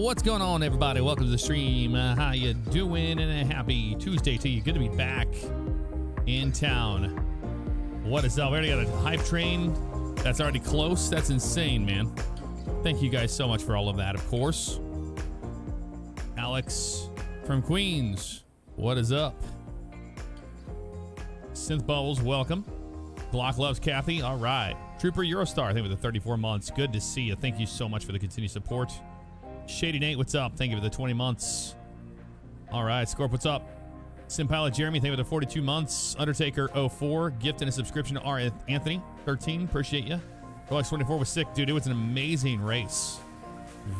What's going on, everybody? Welcome to the stream. Uh, how you doing? And a happy Tuesday to you. Good to be back in town. What is up? We already got a hype train that's already close. That's insane, man. Thank you guys so much for all of that, of course. Alex from Queens. What is up? Synth Bubbles, welcome. Block loves Kathy. All right. Trooper Eurostar, I think with the 34 months. Good to see you. Thank you so much for the continued support. Shady Nate, what's up? Thank you for the 20 months. All right, Scorp, what's up? Simpilot Jeremy, thank you for the 42 months. Undertaker 04, gift and a subscription to R. Anthony 13, appreciate you. Rolex 24 was sick, dude. It was an amazing race.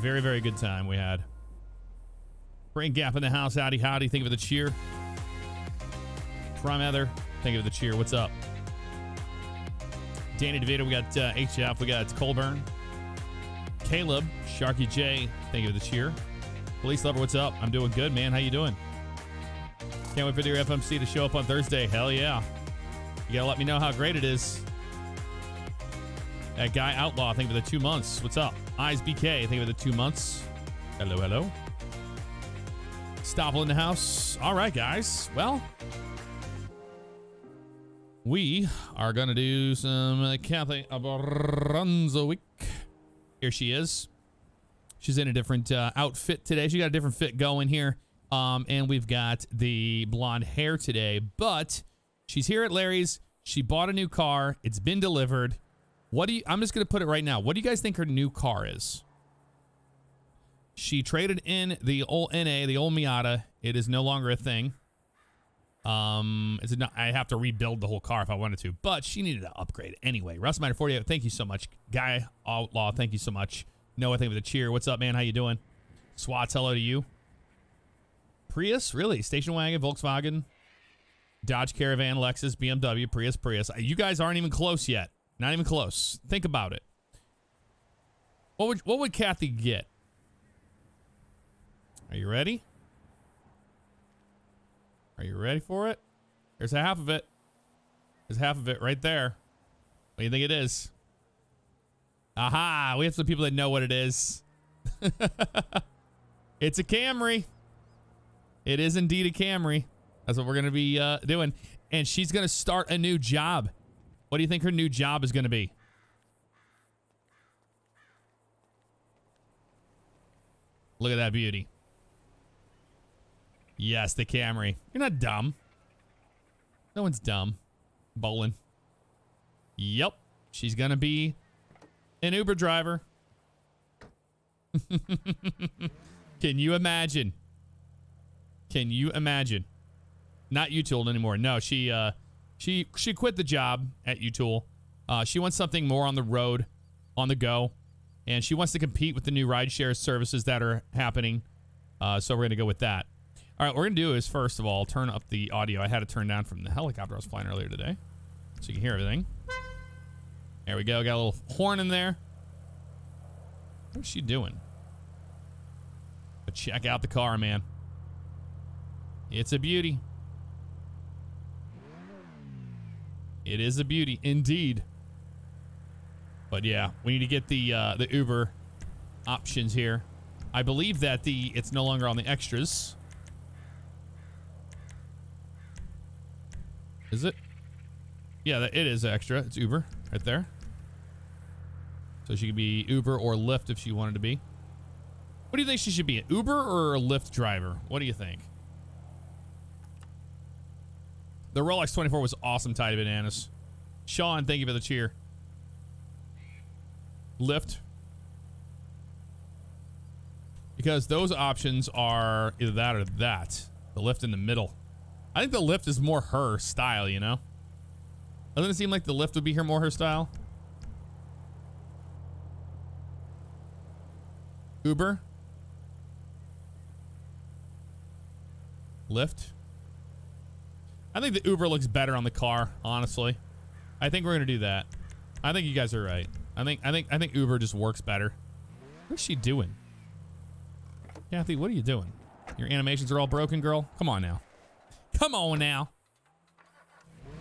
Very, very good time we had. Brain Gap in the house, howdy, howdy. Thank you for the cheer. Prime Ether, thank you for the cheer. What's up? Danny DeVito, we got uh, HF, we got Colburn. Caleb, Sharky J, thank you for the cheer. Police Lover, what's up? I'm doing good, man. How you doing? Can't wait for your FMC to show up on Thursday. Hell yeah. You gotta let me know how great it is. That guy Outlaw, thank you for the two months. What's up? Eyes BK, thank you for the two months. Hello, hello. Stopple in the house. All right, guys. Well, we are gonna do some Kathy Abronzowick. Here she is. She's in a different uh, outfit today. She got a different fit going here. Um, and we've got the blonde hair today, but she's here at Larry's. She bought a new car. It's been delivered. What do you, I'm just going to put it right now. What do you guys think her new car is? She traded in the old NA, the old Miata. It is no longer a thing. Um, it's not, I have to rebuild the whole car if I wanted to, but she needed to upgrade anyway. Russ Miner 48, thank you so much. Guy Outlaw, thank you so much. Noah, thank you for the cheer. What's up, man? How you doing? Swats, hello to you. Prius, really? Station wagon, Volkswagen, Dodge Caravan, Lexus, BMW, Prius, Prius. You guys aren't even close yet. Not even close. Think about it. What would what would Kathy get? Are you ready? Are you ready for it? There's a half of it. There's half of it right there. What do you think it is? Aha! We have some people that know what it is. it's a Camry. It is indeed a Camry. That's what we're going to be uh, doing. And she's going to start a new job. What do you think her new job is going to be? Look at that beauty. Yes, the Camry. You're not dumb. No one's dumb. Bowling. Yep. She's going to be an Uber driver. Can you imagine? Can you imagine? Not YouTool anymore. No, she uh she she quit the job at YouTool. Uh she wants something more on the road, on the go, and she wants to compete with the new rideshare services that are happening. Uh so we're going to go with that. All right, what we're going to do is first of all turn up the audio. I had it turned down from the helicopter I was flying earlier today. So you can hear everything. There we go. Got a little horn in there. What's she doing? But check out the car, man. It's a beauty. It is a beauty, indeed. But yeah, we need to get the uh, the Uber options here. I believe that the it's no longer on the extras. Is it? Yeah, it is extra. It's Uber right there. So she could be Uber or Lyft if she wanted to be. What do you think she should be, an Uber or a Lyft driver? What do you think? The Rolex 24 was awesome, Tidy Bananas. Sean, thank you for the cheer. Lyft. Because those options are either that or that. The Lyft in the middle. I think the Lyft is more her style, you know? Doesn't it seem like the Lyft would be her more her style? Uber? Lyft? I think the Uber looks better on the car, honestly. I think we're gonna do that. I think you guys are right. I think I think I think Uber just works better. What's she doing? Kathy, what are you doing? Your animations are all broken, girl? Come on now. Come on now.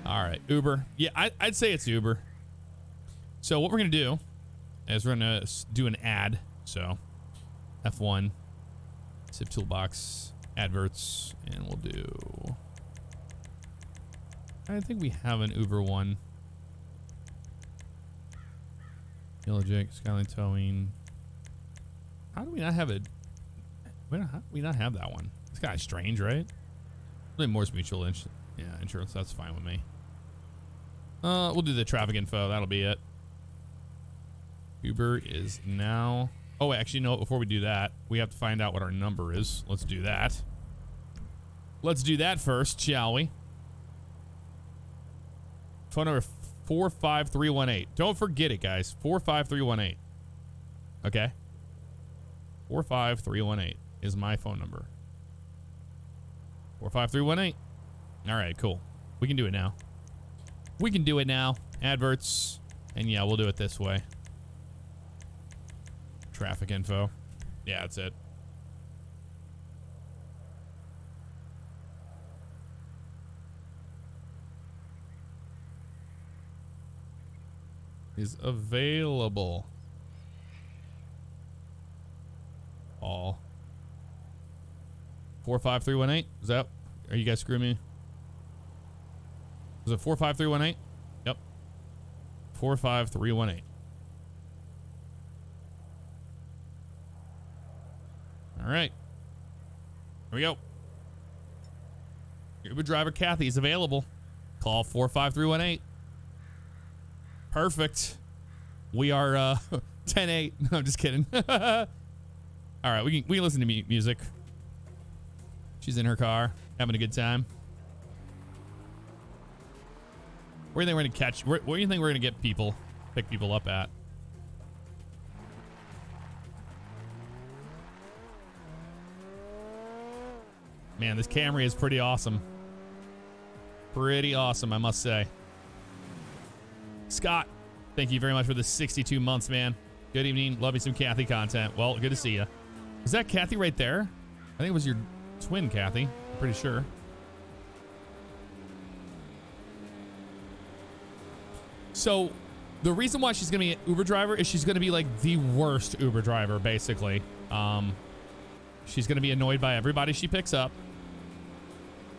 All right, Uber. Yeah, I, would say it's Uber. So what we're gonna do is we're gonna do an ad. So F1 Sip toolbox, adverts, and we'll do. I think we have an Uber one. Yellow Skyline Towing. How do we not have it? We don't. We not have that one? It's kind of strange, right? Really, Mors Mutual ins yeah, insurance. That's fine with me. Uh, we'll do the traffic info. That'll be it. Uber is now. Oh, actually, no. Before we do that, we have to find out what our number is. Let's do that. Let's do that first, shall we? Phone number 45318. Don't forget it, guys. 45318. Okay? 45318 is my phone number. 45318. All right, cool. We can do it now. We can do it now. Adverts. And yeah, we'll do it this way. Traffic info. Yeah, that's it. Is available. All. 45318? Is that are you guys screwing me? Is it 45318? Yep. 45318. All right. Here we go. Uber driver Kathy is available. Call 45318. Perfect. We are uh 10-8. No, I'm just kidding. All right, we can we can listen to music. She's in her car, having a good time. Where do you think we're gonna catch? Where, where do you think we're gonna get people, pick people up at? Man, this Camry is pretty awesome. Pretty awesome, I must say. Scott, thank you very much for the 62 months, man. Good evening. Love you some Kathy content. Well, good to see you. Is that Kathy right there? I think it was your twin, Kathy. I'm pretty sure. So, the reason why she's going to be an Uber driver is she's going to be like the worst Uber driver, basically. Um, she's going to be annoyed by everybody she picks up.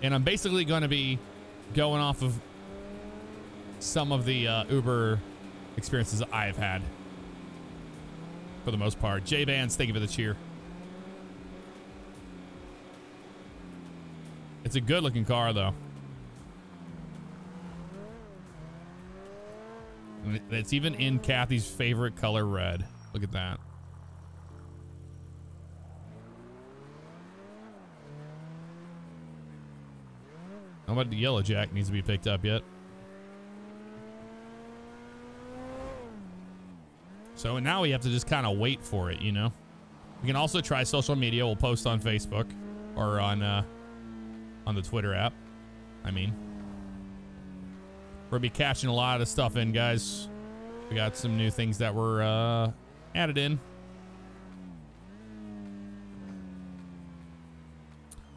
And I'm basically going to be going off of some of the uh, Uber experiences I've had for the most part. J Vance, thank you for the cheer. It's a good looking car, though. it's even in Kathy's favorite color, red. Look at that. How about the yellow jack needs to be picked up yet? So now we have to just kind of wait for it, you know? We can also try social media. We'll post on Facebook or on uh, on the Twitter app. I mean, we're gonna be catching a lot of stuff in, guys. We got some new things that were uh, added in.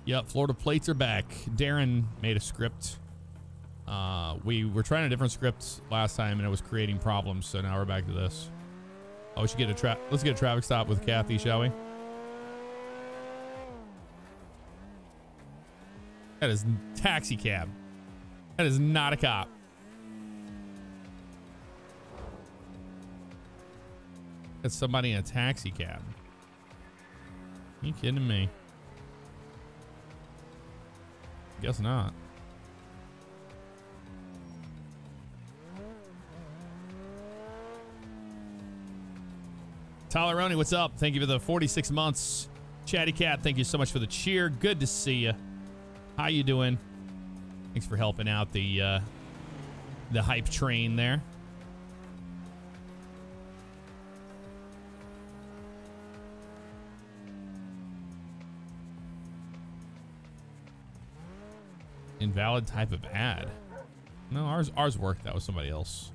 Yep, Florida plates are back. Darren made a script. Uh, we were trying a different script last time and it was creating problems, so now we're back to this. Oh, we should get a trap. Let's get a traffic stop with Kathy, shall we? That is taxi cab. That is not a cop. That's somebody in a taxi cab. Are you kidding me? Guess not. Tyler Roney, what's up? Thank you for the 46 months. Chatty Cat, thank you so much for the cheer. Good to see you. How you doing? Thanks for helping out the uh, the hype train there. Invalid type of ad. No, ours ours worked. That was somebody else.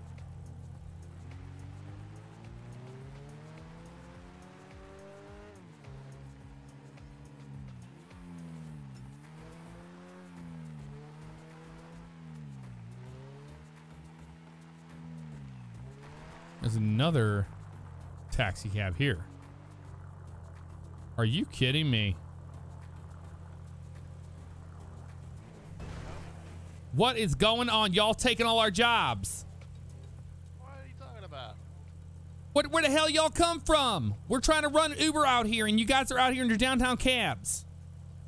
There's another taxi cab here. Are you kidding me? What is going on? Y'all taking all our jobs. What are you talking about? What, where the hell y'all come from? We're trying to run Uber out here, and you guys are out here in your downtown cabs.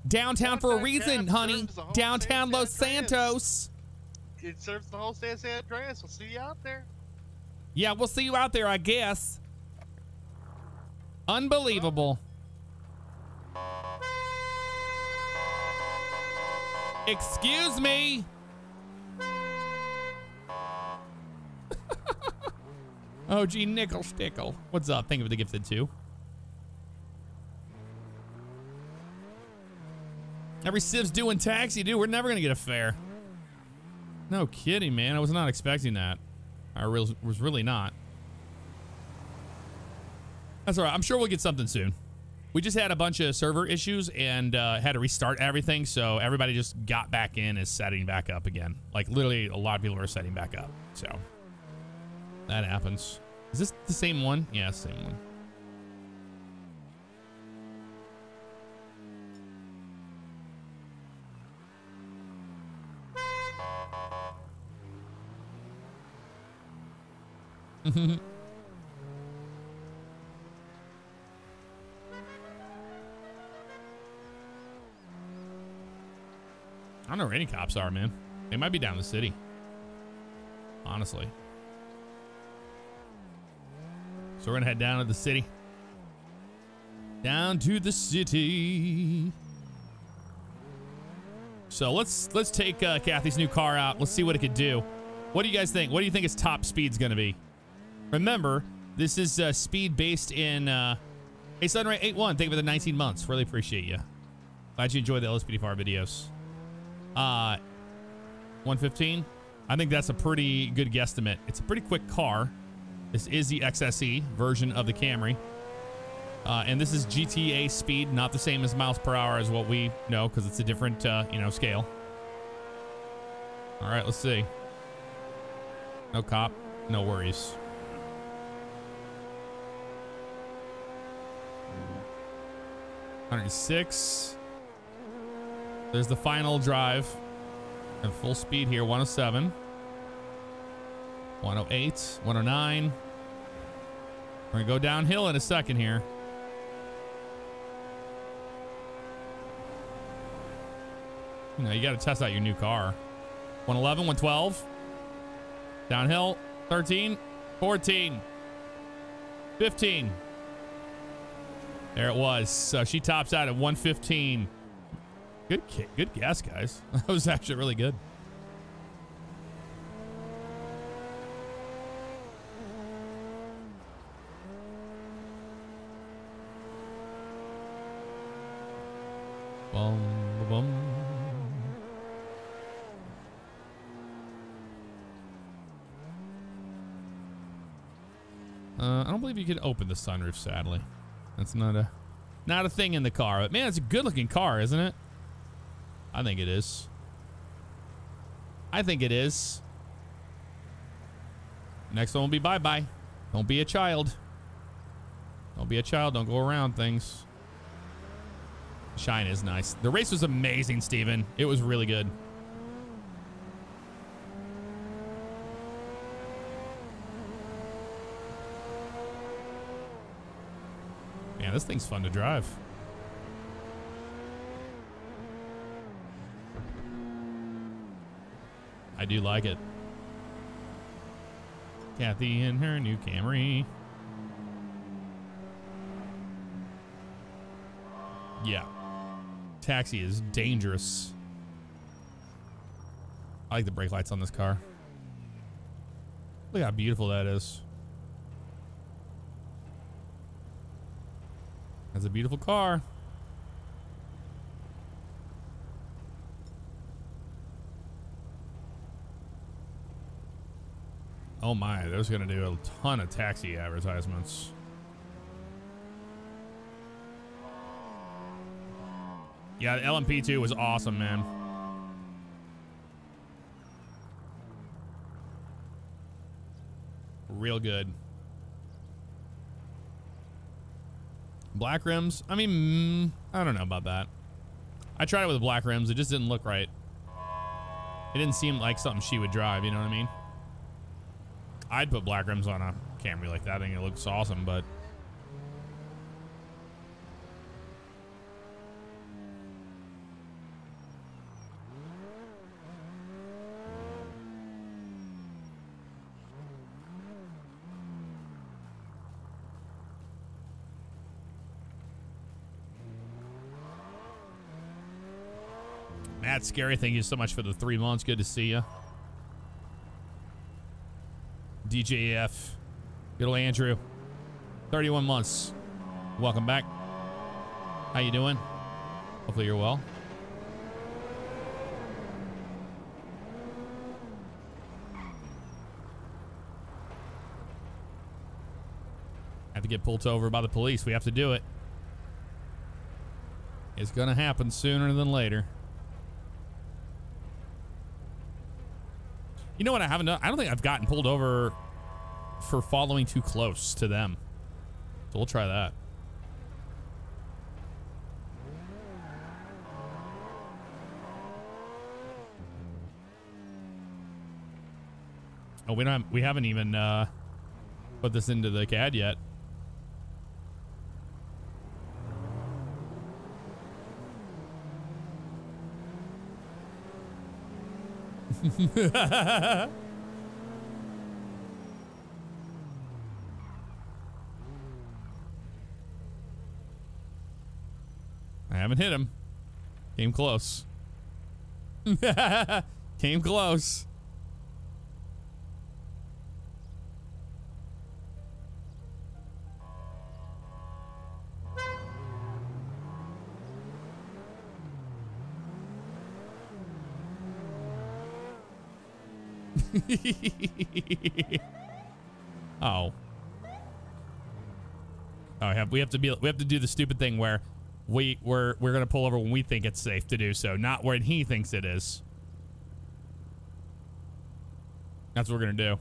Downtown, downtown for a reason, honey. Downtown San Los San Santos. It serves the whole San Andreas. We'll see you out there. Yeah, we'll see you out there, I guess. Unbelievable. Excuse me. oh, gee, nickel stickle. What's up? Thank you for the gifted too. Every Civ's doing taxi, dude. We're never gonna get a fare. No kidding, man. I was not expecting that. I was really not. That's all right. I'm sure we'll get something soon. We just had a bunch of server issues and uh, had to restart everything, so everybody just got back in is setting back up again. Like literally, a lot of people are setting back up. So that happens. Is this the same one? Yeah, same one. I don't know where any cops are, man. They might be down the city. Honestly. So we're gonna head down to the city. Down to the city. So let's let's take uh, Kathy's new car out. Let's see what it could do. What do you guys think? What do you think its top speed's gonna be? Remember, this is uh, speed based in. Uh, hey, Sunray 81, thank you for the 19 months. Really appreciate you. Glad you enjoy the LSPDFR videos. Uh, 115. I think that's a pretty good guesstimate. It's a pretty quick car. This is the XSE version of the Camry. Uh, and this is GTA speed, not the same as miles per hour as what we know because it's a different, uh, you know, scale. All right, let's see. No cop, no worries. Hundred six. There's the final drive. At full speed here, 107. 108, 109. We're gonna go downhill in a second here. You know, you gotta test out your new car. 111, 112. Downhill, 13, 14, 15. There it was. So she tops out at 115. Good, good guess, guys. That was actually really good. Uh, I don't believe you can open the sunroof. Sadly, that's not a not a thing in the car. But man, it's a good-looking car, isn't it? I think it is. I think it is. Next one will be bye-bye. Don't be a child. Don't be a child. Don't go around things. Shine is nice. The race was amazing, Steven. It was really good. Man, this thing's fun to drive. I do like it. Kathy and her new Camry. Yeah. Taxi is dangerous. I like the brake lights on this car. Look how beautiful that is. That's a beautiful car. Oh my, there's gonna do a ton of taxi advertisements. Yeah, the LMP2 was awesome, man. Real good. Black rims? I mean, mm, I don't know about that. I tried it with black rims. It just didn't look right. It didn't seem like something she would drive, you know what I mean? I'd put black rims on a Camry like that. I think it looks awesome, but Matt Scary, thank you so much for the three months. Good to see you. DJF. Good old Andrew. 31 months. Welcome back. How you doing? Hopefully you're well. Have to get pulled over by the police. We have to do it. It's gonna happen sooner than later. You know what I haven't done? I don't think I've gotten pulled over for following too close to them. So we'll try that. Oh, we don't have, we haven't even uh, put this into the CAD yet. I haven't hit him. Came close. Came close. oh. Oh, have, we have to be we have to do the stupid thing where we we're we're gonna pull over when we think it's safe to do so, not when he thinks it is. That's what we're gonna do.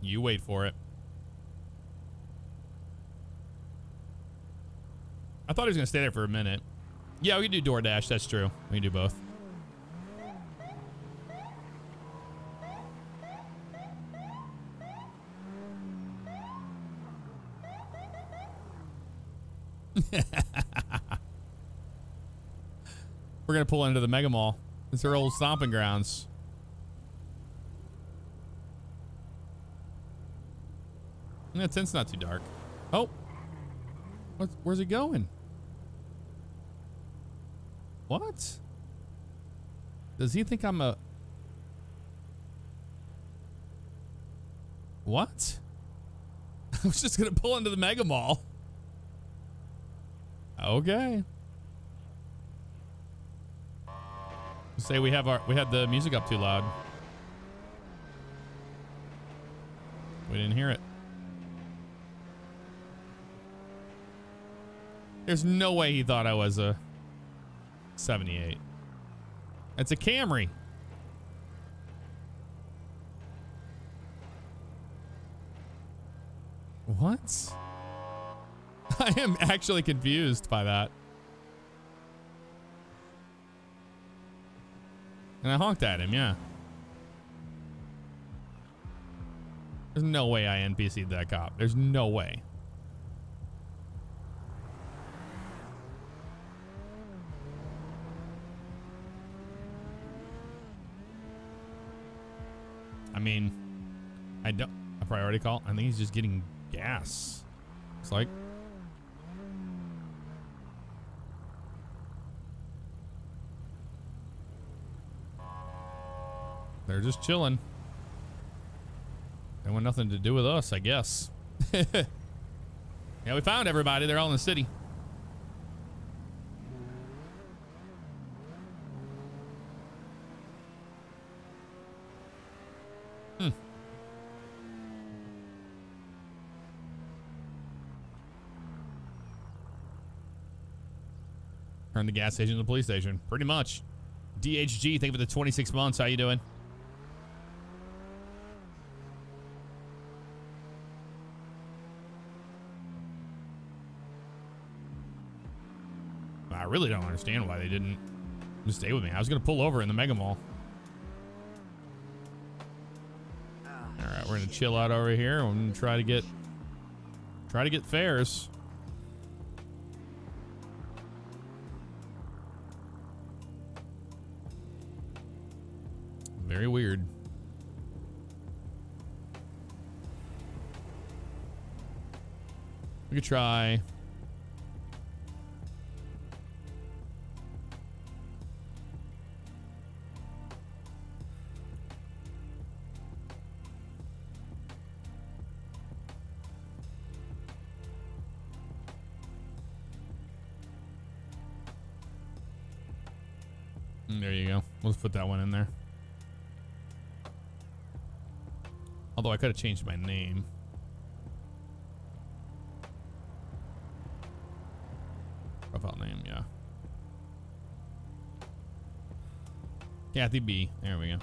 You wait for it. I thought he was going to stay there for a minute. Yeah, we can do DoorDash. That's true. We can do both. We're going to pull into the Mega Mall. It's our old stomping grounds. That tent's not too dark. Oh. What's, where's he going? What? Does he think I'm a... What? I was just going to pull into the Mega Mall. Okay. Say we have our we had the music up too loud. We didn't hear it. There's no way he thought I was a 78. It's a Camry. What? I am actually confused by that. And I honked at him, yeah. There's no way I NPC'd that cop. There's no way. I mean, I don't. A priority call? I think he's just getting gas. It's like. They're just chilling. They want nothing to do with us, I guess. yeah, we found everybody. They're all in the city. From the gas station to the police station. Pretty much. DHG, thank you for the 26 months. How you doing? I really don't understand why they didn't stay with me. I was going to pull over in the Mega Mall. All right, we're going to chill out over here. I'm going to try to get try to get fares. Could try. Mm, There you go. Let's put that one in there. Although I could have changed my name. Name, yeah. Kathy B. There we go.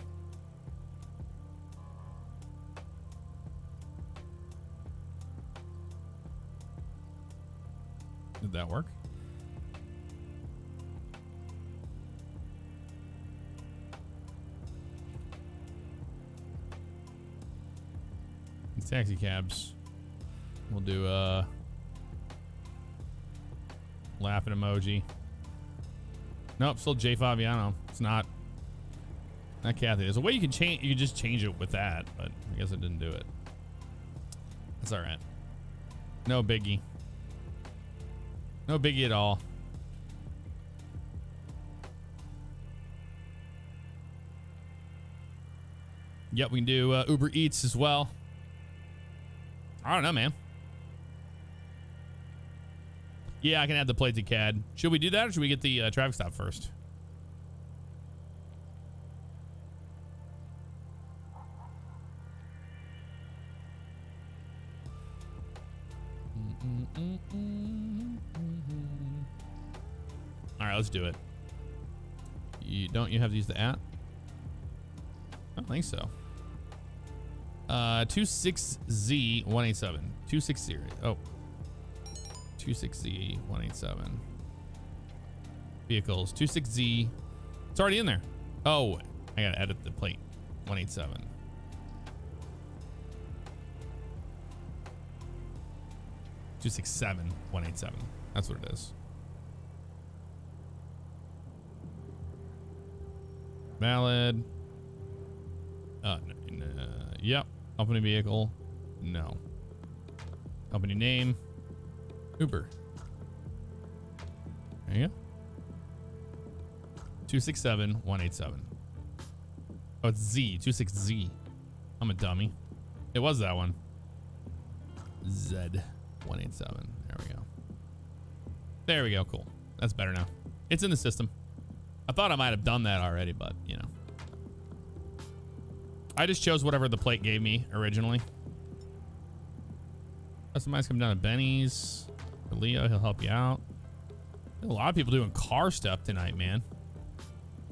Did that work? Taxi cabs. We'll do uh laughing emoji. Nope, still J Favignano. It's not not Kathy. There's a way you can change you can just change it with that, but I guess I didn't do it. That's alright. No biggie. No biggie at all. Yep, we can do uh, Uber Eats as well. I don't know, man. Yeah, I can add the plate to CAD. Should we do that or should we get the uh, traffic stop first? All right, let's do it. You don't you have to use the app? I don't think so. Uh, 26Z187. 260. Oh. 26Z187. Vehicles. 26Z. It's already in there. Oh, I gotta edit the plate. 187. Two six seven one eight seven. That's what it is. Valid. Uh, n- n- uh, yep. Company vehicle. No. Company name. Uber. There you go. 267 187. Oh, it's Z. 26Z. I'm a dummy. It was that one. Z 187. There we go. There we go. Cool. That's better now. It's in the system. I thought I might have done that already, but you know. I just chose whatever the plate gave me originally. Customize come down to Benny's. Leo, he'll help you out. A lot of people doing car stuff tonight, man.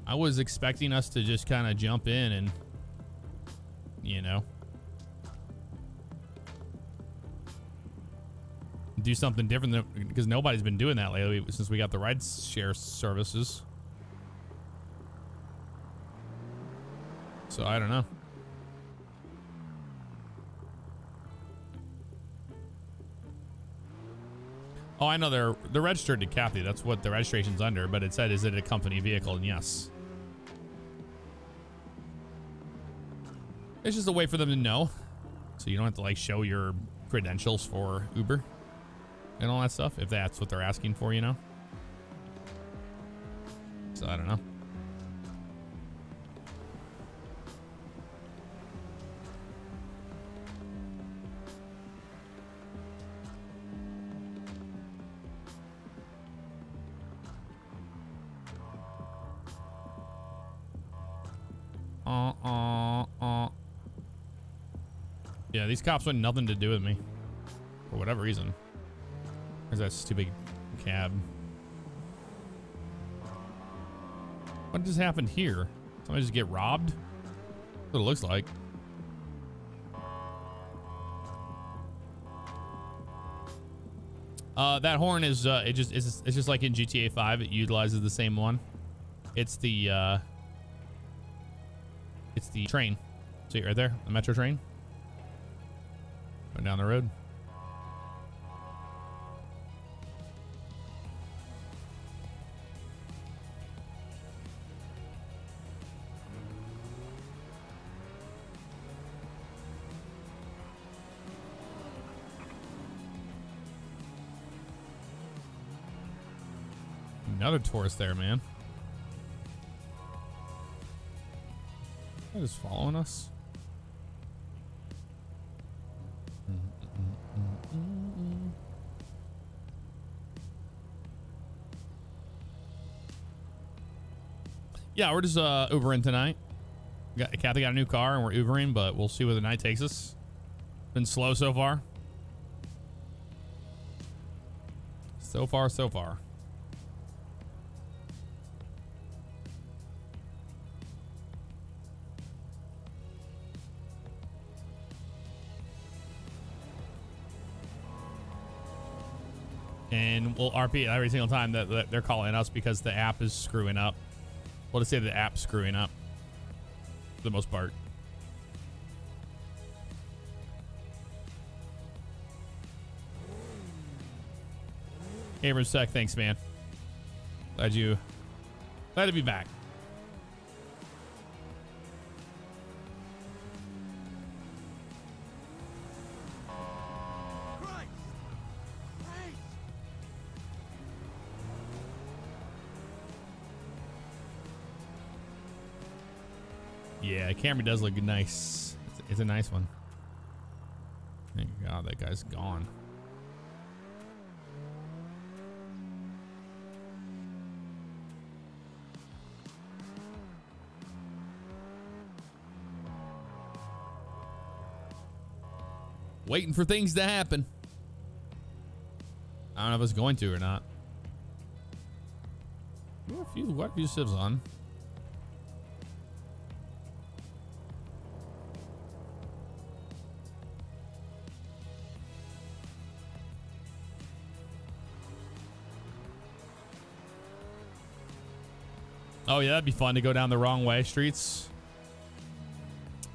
I was expecting us to just kind of jump in and, you know, do something different because nobody's been doing that lately since we got the ride share services. So I don't know. Oh, I know they're they're registered to Kathy. That's what the registration's under. But it said, is it a company vehicle? And yes. It's just a way for them to know, so you don't have to like show your credentials for Uber and all that stuff if that's what they're asking for, you know. So I don't know. Cops want nothing to do with me. For whatever reason. There's that stupid cab. What just happened here? Somebody just get robbed? That's what it looks like. Uh, that horn is uh, it just it's, it's just like in GTA 5. It utilizes the same one. It's the uh, it's the train. See it right there, the metro train. Going down the road. Another tourist there, man. That is following us. Yeah, we're just uh, Ubering tonight. Got, Kathy got a new car and we're Ubering, but we'll see where the night takes us. Been slow so far. So far, so far. and we'll RP every single time that, that they're calling us because the app is screwing up. We'll just say the app's screwing up for the most part. Abrams Tech, thanks, man. Glad you, glad to be back. Camry does look nice. It's, it's a nice one. Thank God that guy's gone. Waiting for things to happen. I don't know if it's going to or not. What few, what few sieves on. Oh yeah, that'd be fun to go down the wrong way streets.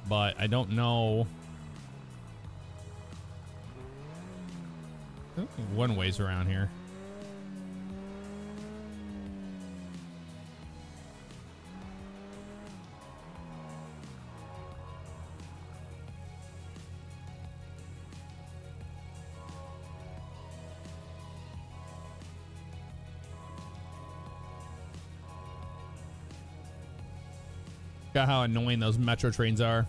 But I don't know. One way's around here. How annoying those metro trains are.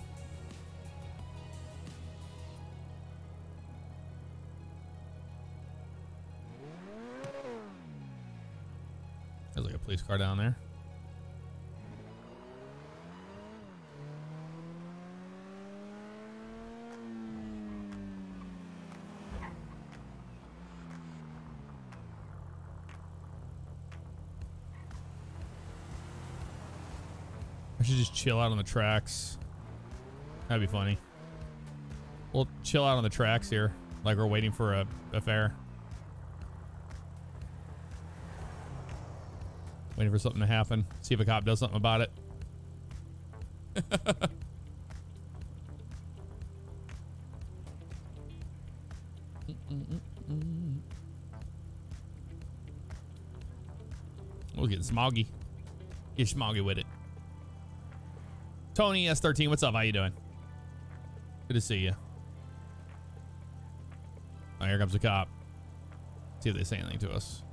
Chill out on the tracks. That'd be funny. We'll chill out on the tracks here, like we're waiting for a, a. Waiting for something to happen. See if a cop does something about it. We'll get smoggy. Get smoggy with it. Tony S13, what's up? How you doing? Good to see you. Oh, here comes the cop. See if they say anything to us.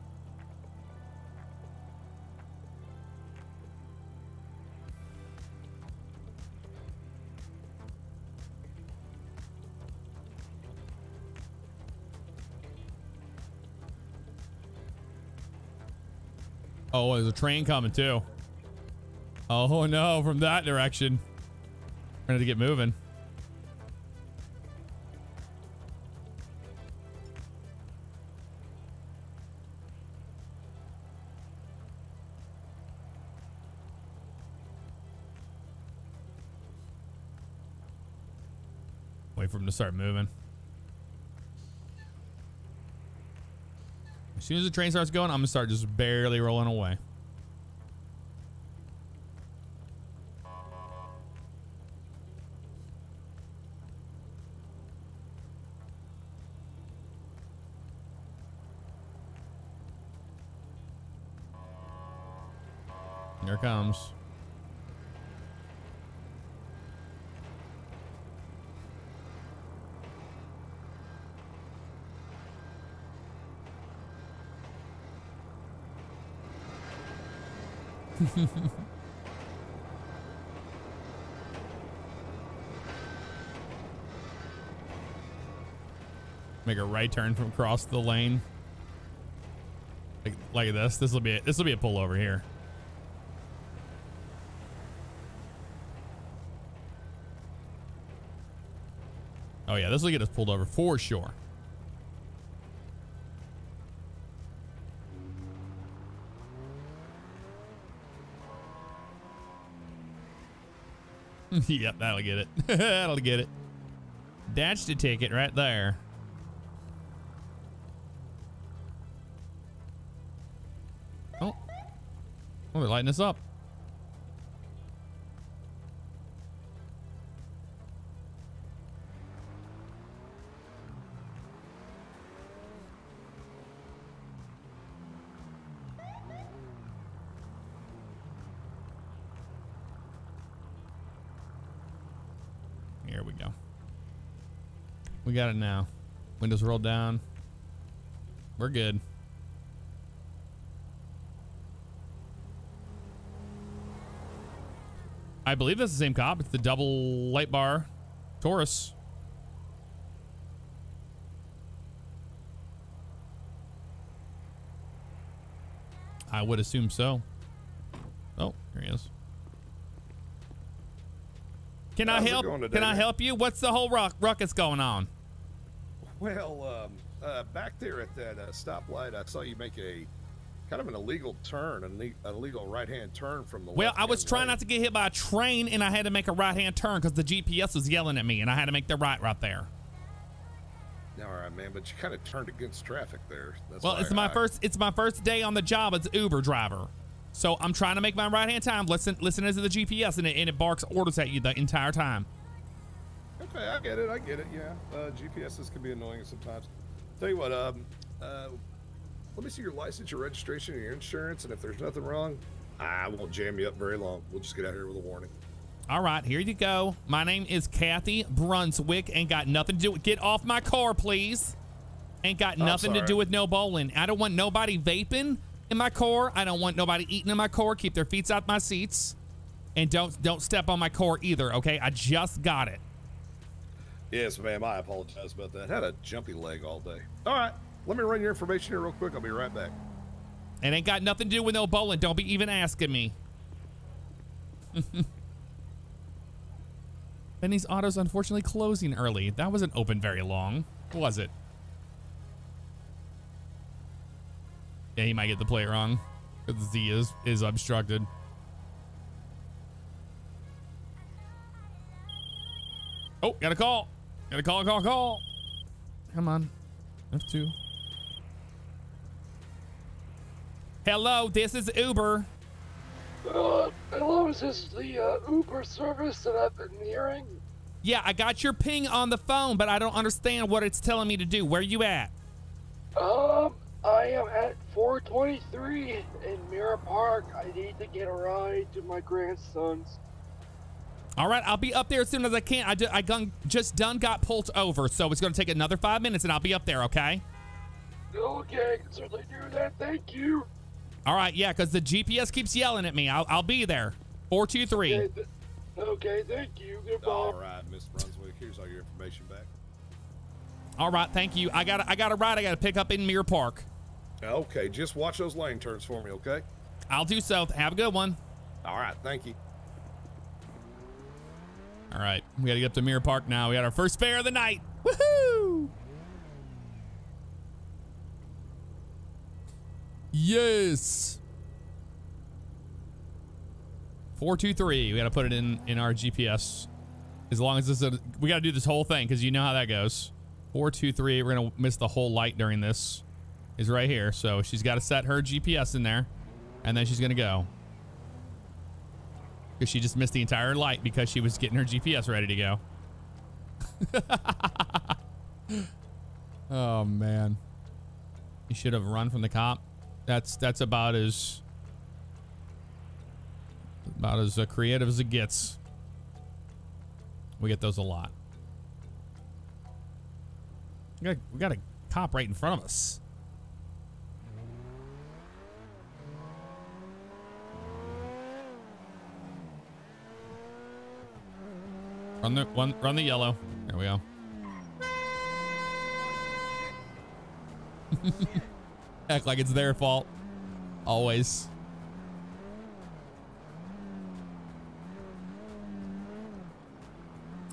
Oh, there's a train coming too. Oh no, from that direction. We're gonna get moving. Wait for him to start moving. As soon as the train starts going, I'm gonna start just barely rolling away. Make a right turn from across the lane. Like, like this. This will be this will be a pullover here. Oh yeah, this will get us pulled over for sure. yep, that'll get it. that'll get it. That's the ticket right there. Oh. Oh, they're lighting us up. Got it now. Windows rolled down. We're good. I believe that's the same cop. It's the double light bar Taurus. I would assume so. Oh, here he is. Can I How's it help? Can I help you? What's the whole ruck ruckus going on? Well, um, uh, back there at that uh, stoplight, I saw you make a kind of an illegal turn, an ille- illegal right-hand turn from the. Well, I was trying lane. not to get hit by a train, and I had to make a right-hand turn because the GPS was yelling at me, and I had to make the right right there. All right, man, but you kind of turned against traffic there. That's Well, it's my I- first. It's my first day on the job as Uber driver, so I'm trying to make my right-hand time. Listen, listen to the GPS, and it, and it barks orders at you the entire time. Okay, I get it. I get it. Yeah, uh, GPSs can be annoying sometimes. Tell you what, um, uh, let me see your license, your registration, and your insurance, and if there's nothing wrong, I won't jam you up very long. We'll just get out here with a warning. All right, here you go. My name is Kathy Brunswick. Ain't got nothing to do with. Get off my car, please. Ain't got nothing to do with no bowling. I don't want nobody vaping in my car. I don't want nobody eating in my car. Keep their feet out my seats, and don't don't step on my car either. Okay, I just got it. Yes, ma'am. I apologize about that. Had a jumpy leg all day. All right, let me run your information here real quick. I'll be right back. It ain't got nothing to do with no bowling. Don't be even asking me. Benny's Auto's unfortunately closing early. That wasn't open very long, was it? Yeah, he might get the plate wrong. Z is is obstructed. Oh, got a call. Got a call, call, call. Come on. F2. Hello, this is Uber. Uh, hello, is this the uh, Uber service that I've been hearing? Yeah, I got your ping on the phone, but I don't understand what it's telling me to do. Where are you at? Um, I am at 423 in Mirror Park. I need to get a ride to my grandson's. All right, I'll be up there as soon as I can. I, ju- I gun- just done got pulled over, so it's going to take another five minutes, and I'll be up there, okay? Okay, I can certainly do that. Thank you. All right, yeah, because the GPS keeps yelling at me. I'll, I'll be there. 423. Okay, th- okay thank you. Goodbye. All right, Miss Brunswick. Here's all your information back. All right, thank you. I got I got a ride I got to pick up in Mirror Park. Okay, just watch those lane turns for me, okay? I'll do so. Have a good one. All right, thank you. All right, we got to get up to Mirror Park now. We got our first fare of the night. Woohoo! Yes. Four two three. We got to put it in in our GPS. As long as this, is a, we got to do this whole thing because you know how that goes. Four two three. We're gonna miss the whole light during this. is right here. So she's got to set her GPS in there, and then she's gonna go. Because she just missed the entire light because she was getting her GPS ready to go. oh man. You should have run from the cop. That's that's about as about as uh, creative as it gets. We get those a lot. We got, we got a cop right in front of us. Run the one, run the yellow. There we go. Act like it's their fault. Always.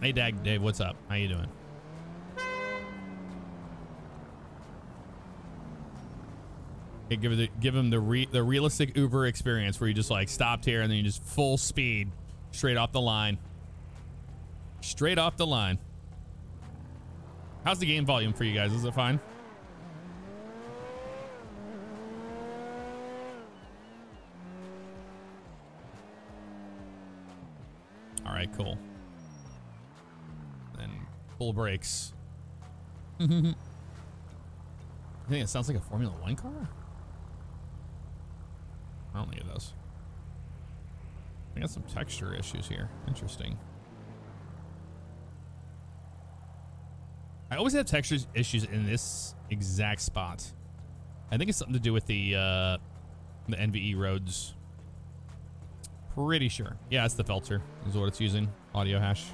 Hey, Dag, Dave, what's up? How you doing? Okay, give the give him the re, the realistic Uber experience where you just like stopped here and then you just full speed straight off the line. Straight off the line. How's the game volume for you guys? Is it fine? All right, cool. Then full brakes. I think it sounds like a Formula One car. I don't think it does. We got some texture issues here. Interesting. I always have texture issues in this exact spot. I think it's something to do with the uh, the NVE roads. Pretty sure. Yeah, it's the filter is what it's using. Audio hash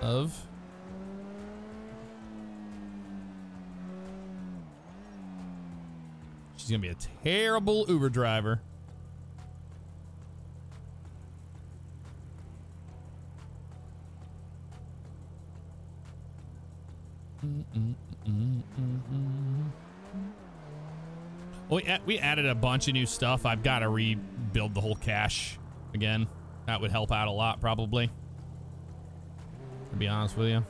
of. She's gonna be a terrible Uber driver. Well, we, we added a bunch of new stuff. I've got to rebuild the whole cache again. That would help out a lot, probably. To be honest with you.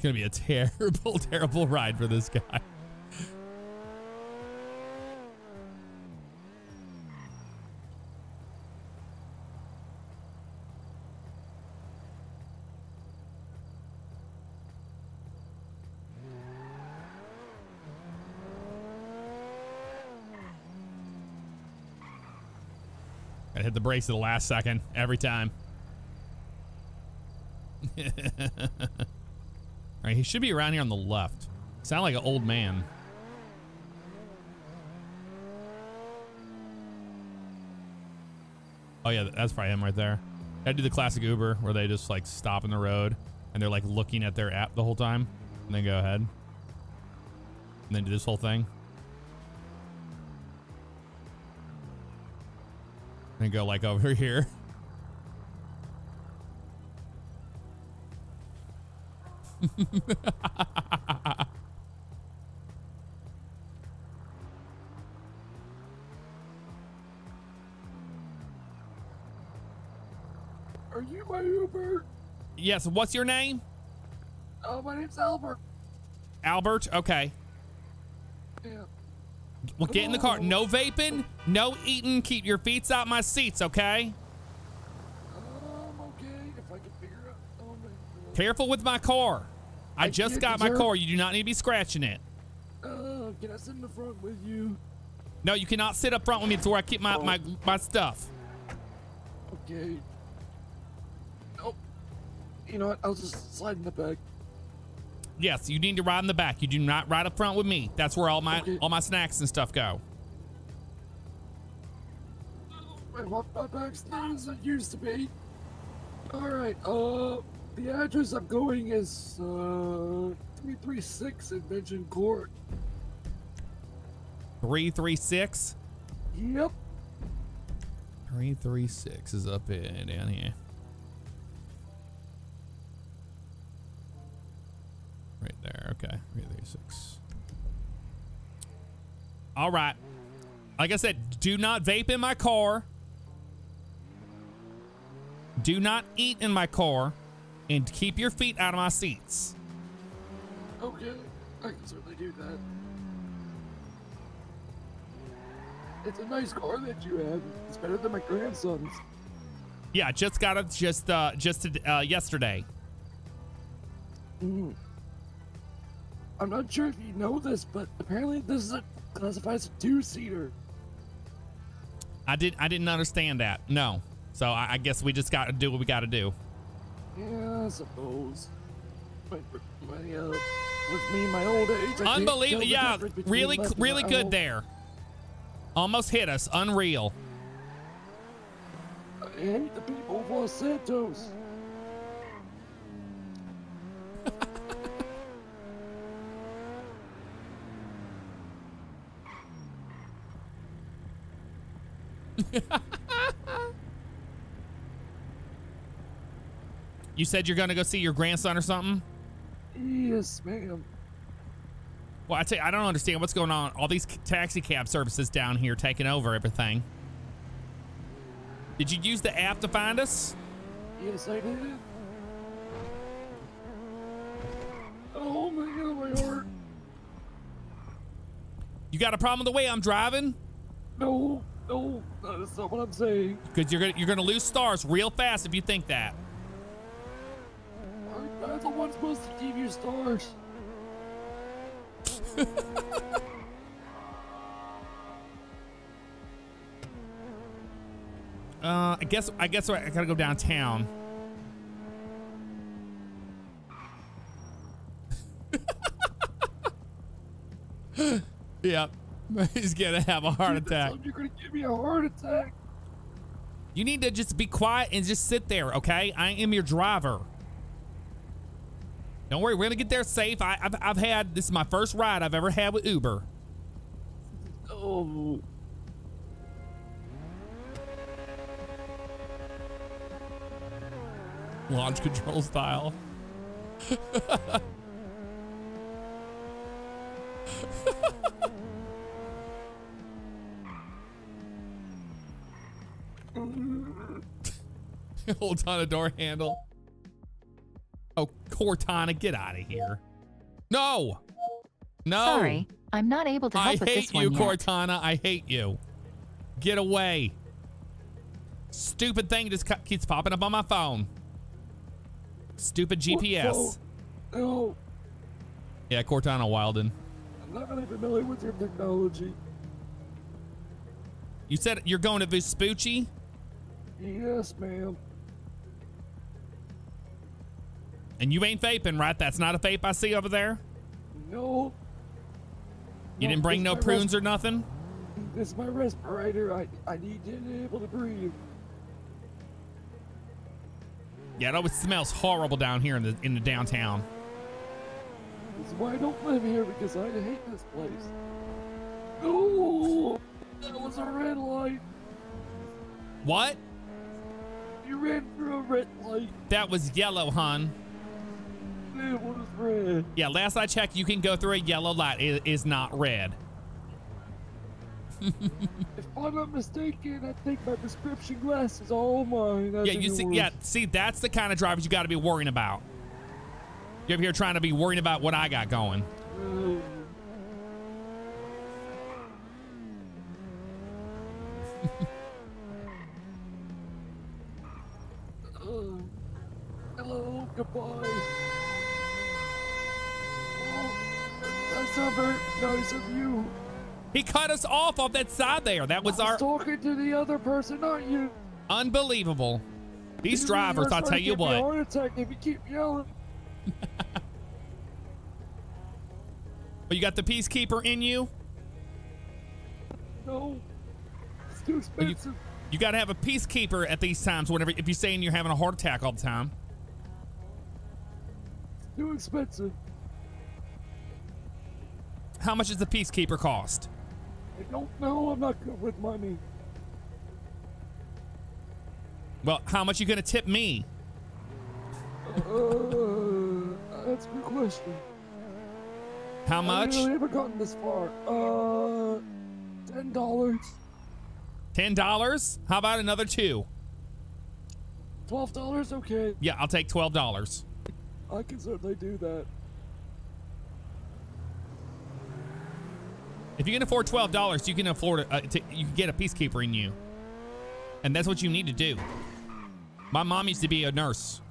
It's going to be a terrible, terrible ride for this guy. I hit the brakes at the last second every time. All right, he should be around here on the left. Sound like an old man. Oh yeah, that's probably him right there. I do the classic Uber where they just like stop in the road and they're like looking at their app the whole time and then go ahead. And then do this whole thing. And go like over here. Are you my Uber? yes, what's your name? Oh, my name's Albert. Albert? Okay. Yeah. Well, get in the car. No vaping, no eating. Keep your feet out my seats, okay? Um, okay. If I can figure out. Oh, Careful with my car. I, I just got my car. You do not need to be scratching it. Uh, can I sit in the front with you? No, you cannot sit up front with me. It's where I keep my, Oh. my, my stuff. Okay. Nope. You know what? I'll just slide in the back. Yes, you need to ride in the back. You do not ride up front with me. That's where all my Okay. all my snacks and stuff go. My, my my back's not as it used to be. Alright, uh, the address I'm going is, uh, 336 Invention Court. 336. Yep. 336 is up in down here. Right there. Okay. 336. All right. Like I said, do not vape in my car. Do not eat in my car. And keep your feet out of my seats. Okay, I can certainly do that. It's a nice car that you have. It's better than my grandson's. Yeah, just got it just uh just uh, yesterday. Mm. I'm not sure if you know this, but apparently this is a, classified as a two-seater. I did I didn't understand that. No. So I, I guess we just got to do what we got to do. Yeah, I suppose. But my, uh, with me, my old age, I Unbelievable. Yeah, really really good there. Almost hit us. Unreal. I hate the people of Los Santos. You said you're going to go see your grandson or something? Yes, ma'am. Well, I tell you, I don't understand what's going on. All these taxi cab services down here taking over everything. Did you use the app to find us? Yes, I did. Oh my god, my heart. You got a problem with the way I'm driving? No, no, that's not what I'm saying. Because you're gonna you're gonna lose stars real fast if you think that. I'm the one supposed to give you stars. Uh, I guess I guess I gotta go downtown. yep, he's gonna have a heart Dude, attack. You're gonna give me a heart attack. You need to just be quiet and just sit there, okay? I am your driver. Don't worry, we're gonna get there safe. I, I've I've had this is my first ride I've ever had with Uber. Oh. Launch control style. Holds on a door handle. Oh, Cortana, get out of here. No. No. Sorry, I'm not able to I help with hate this you, one yet. Cortana. I hate you. Get away. Stupid thing just keeps popping up on my phone. Stupid GPS. No, no, Yeah, Cortana Wilden. I'm not really familiar with your technology. You said you're going to Vespucci? Yes, ma'am. And you ain't vaping, right? That's not a vape I see over there? No. You didn't bring no prunes or nothing? This is my respirator. I I need to be able to breathe. Yeah, it always smells horrible down here in the in the downtown. This is why I don't live here because I hate this place. No, that was a red light. What? You ran through a red light. That was yellow, It was red. Yeah, last I checked, you can go through a yellow light. It is not red. If I'm not mistaken, I think my prescription glasses are all mine. Yeah, you see, yeah, see, that's the kind of drivers you got to be worrying about. You're over here trying to be worrying about what I got going. Uh, hello, goodbye. Oh, that's not very nice of you. He cut us off off that side there. That was I our was talking to the other person, not you. unbelievable. These You drivers, I'll tell you give me a what. heart attack if you keep yelling. But you got the peacekeeper in you. No, it's too Well, you- expensive. You got to have a peacekeeper at these times. Whenever, if you're saying you're having a heart attack all the time. Too expensive. How much does the peacekeeper cost? I don't know. I'm not good with money. Well, how much you gonna tip me? Uh, that's a good question. How I much? really haven't gotten this far. Uh, ten dollars, Ten dollars? How about another two? twelve dollars. Okay, Yeah, I'll take twelve dollars. I can certainly do that. If you can afford twelve dollars, you can afford a, uh, to, you can get a peacekeeper in you, and that's what you need to do. My mom used to be a nurse.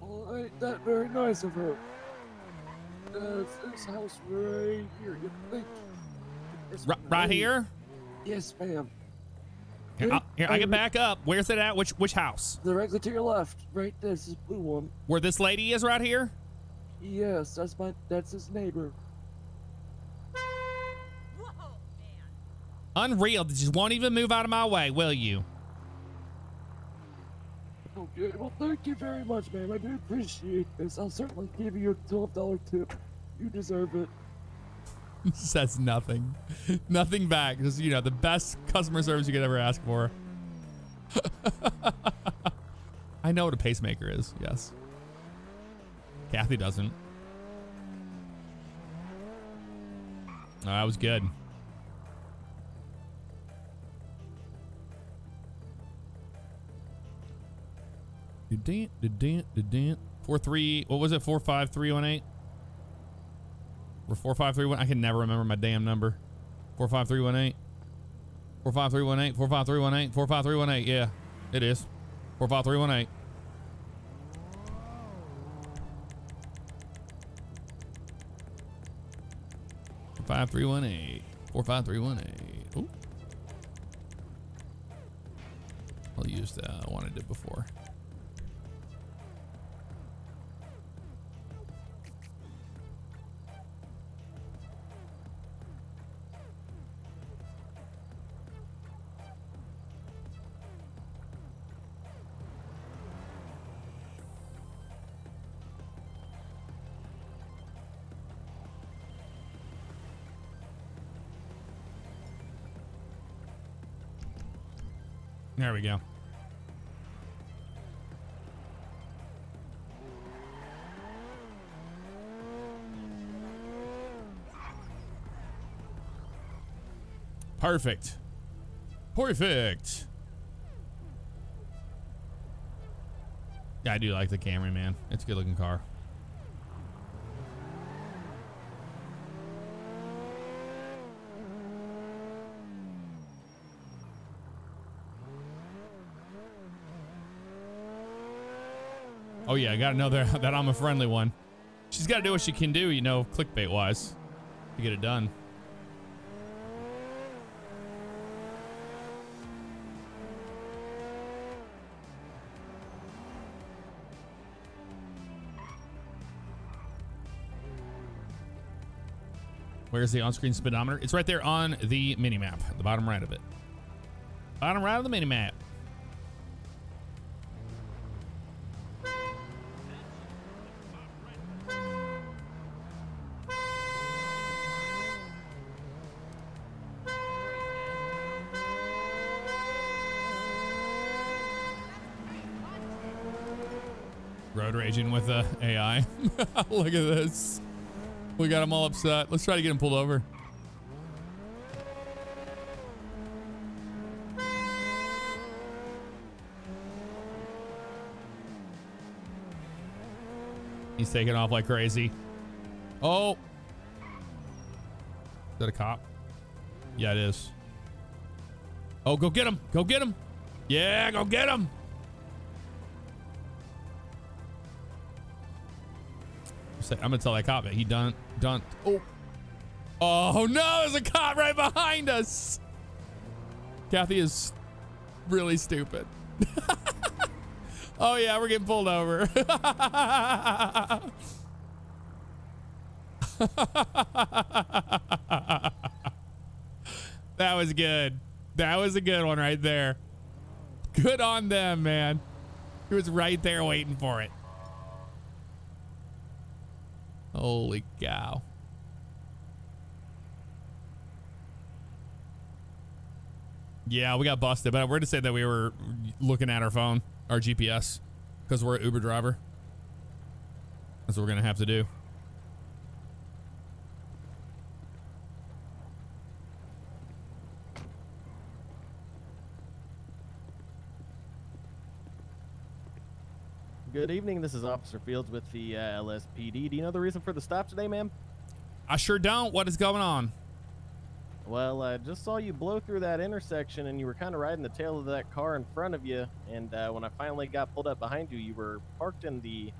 Well, ain't that very nice of her? Uh, this house right here. You think? This R- right right- here. Yes, ma'am. Here, I'll- here, I can back up. Where's it at? Which which house? The exit to your left, right. This is blue one. Where this lady is right here? Yes, that's my. That's his neighbor. Unreal. They just won't even move out of my way, will you? Okay. Well, thank you very much, ma'am. I do appreciate this. I'll certainly give you a twelve dollar tip. You deserve it. Says nothing. nothing back. Just, you know, the best customer service you could ever ask for. I know what a pacemaker is, yes. Kathy doesn't. Oh, that was good. Dant, dant, dant. Four three. What was it? Four five three one eight. Or four five three one. I can never remember my damn number. Four five three one eight. Four five three one eight. Four five three one eight. Four five three one eight. Yeah, it is. Four five three one eight. Five three one eight. Four five three one eight. Ooh. I'll use the one I did before. There we go. Perfect. Perfect. Yeah, I do like the Camry, man. It's a good looking car. Oh yeah, I gotta know that, I'm a friendly one. She's gotta do what she can do, you know, clickbait wise, to get it done. Where's the on-screen speedometer? It's right there on the mini map, the bottom right of it. Bottom right of the mini raging with uh, the AI. Look at this. We got them all upset. Let's try to get him pulled over. He's taking off like crazy. Oh. Is that a cop? Yeah, it is. Oh, go get him. Go get him. Yeah, go get him. Say- I'm gonna tell that cop that he done done. Oh, oh no! There's a cop right behind us. Kathy is really stupid. oh yeah, we're getting pulled over. that was good. That was a good one right there. Good on them, man. He was right there waiting for it. Holy cow. Yeah, we got busted, but we're to say that we were looking at our phone, our GPS, because we're an Uber driver. That's what we're gonna have to do. Good evening. This is Officer Fields with the uh, LSPD. Do you know the reason for the stop today, ma'am? I sure don't. What is going on? Well, I just saw you blow through that intersection and you were kind of riding the tail of that car in front of you. And uh, when I finally got pulled up behind you, you were parked in the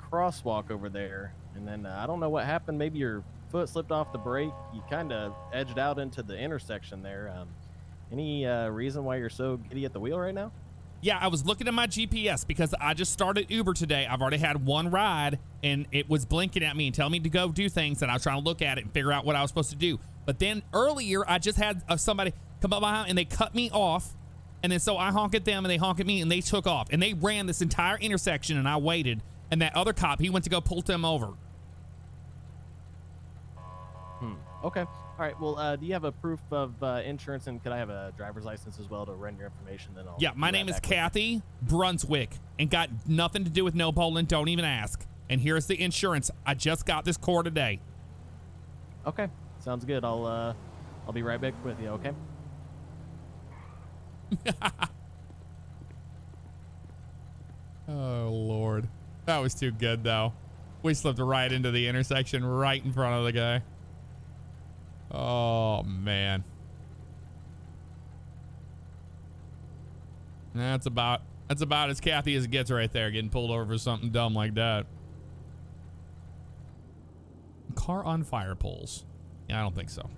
crosswalk over there. And then uh, I don't know what happened. Maybe your foot slipped off the brake. You kind of edged out into the intersection there. Um, any uh, reason why you're so giddy at the wheel right now? Yeah, I was looking at my GPS because I just started Uber today. I've already had one ride and it was blinking at me and telling me to go do things. And I was trying to look at it and figure out what I was supposed to do. But then earlier, I just had uh, somebody come up behind and they cut me off. And then so I honked at them and they honked at me and they took off. And they ran this entire intersection and I waited. And that other cop, he went to go pull them over. Hmm. Okay. All right. Well, uh, do you have a proof of uh, insurance, and could I have a driver's license as well to run your information? Then I'll. Yeah, my name is. Kathy Brunswick and got nothing to do with no bowling. Don't even ask. And here's the insurance. I just got this core today. Okay. Sounds good. I'll uh, I'll be right back with you. Okay. Oh Lord, that was too good though. We slipped right into the intersection right in front of the guy. Oh man. That's about that's about as Kathy as it gets right there, getting pulled over for something dumb like that. Car on fire poles. Yeah, I don't think so.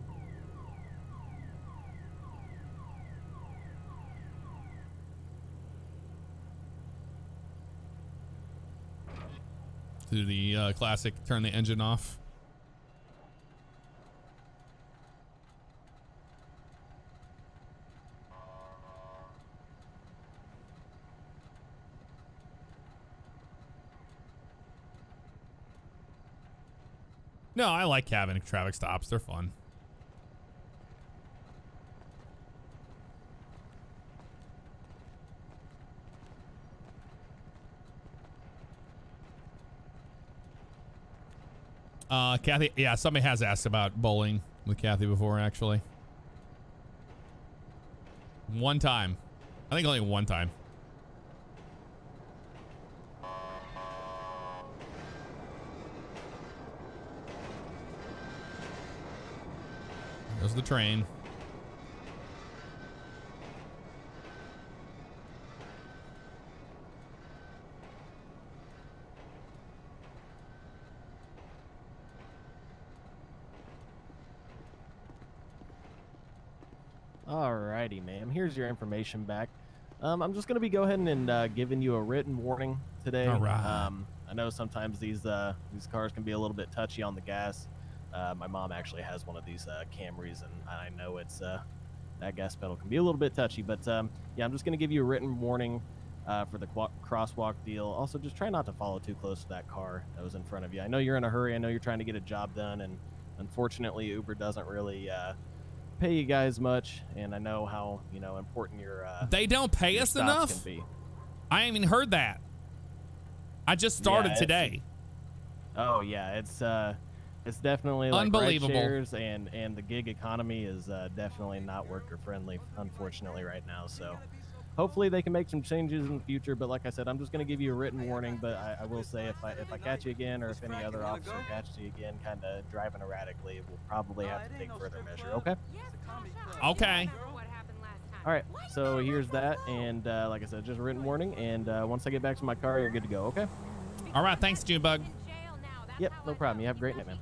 Do the uh, classic turn the engine off. No, I like having traffic stops. They're fun. Uh, Kathy, yeah, somebody has asked about bowling with Kathy before, actually. One time. I think only one time. There's the train. Alrighty, ma'am. Here's your information back. Um, I'm just gonna be go ahead and uh, giving you a written warning today. All right. Um, I know sometimes these uh, these cars can be a little bit touchy on the gas. Uh, my mom actually has one of these uh, Camrys, and I know it's uh, that gas pedal can be a little bit touchy. But um, yeah, I'm just gonna give you a written warning uh, for the qu- crosswalk deal. Also, just try not to follow too close to that car that was in front of you. I know you're in a hurry. I know you're trying to get a job done, and unfortunately, Uber doesn't really uh, pay you guys much. And I know how you know important your uh, They don't pay us enough? I ain't even heard that. I just started it's- today. Oh yeah, it's uh, it's definitely like Unbelievable. Shares and and the gig economy is uh, definitely not worker friendly, unfortunately, right now. So hopefully they can make some changes in the future. But like I said, I'm just going to give you a written warning. But I, I will say if I if I catch you again or if any other officer catches you again, kind of driving erratically, we'll probably have to take further measure. Okay. Okay. All right. So here's that, and uh, like I said, just a written warning. And uh, once I get back to my car, you're good to go. Okay. All right, thanks, Junebug. Yep. No problem. You have a great night, man.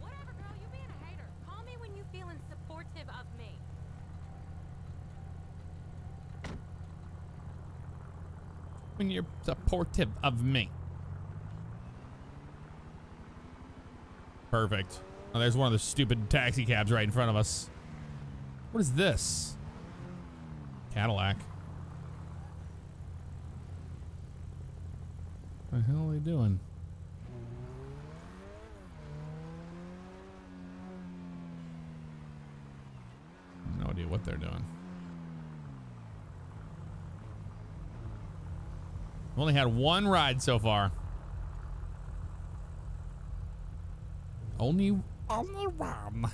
Whatever, girl, you being a hater. Call me when you feeling supportive of me. When you're supportive of me. Perfect. Oh, there's one of the stupid taxi cabs right in front of us. What is this? Cadillac. What the hell are they doing? No idea what they're doing. Only had one ride so far. Only, only one.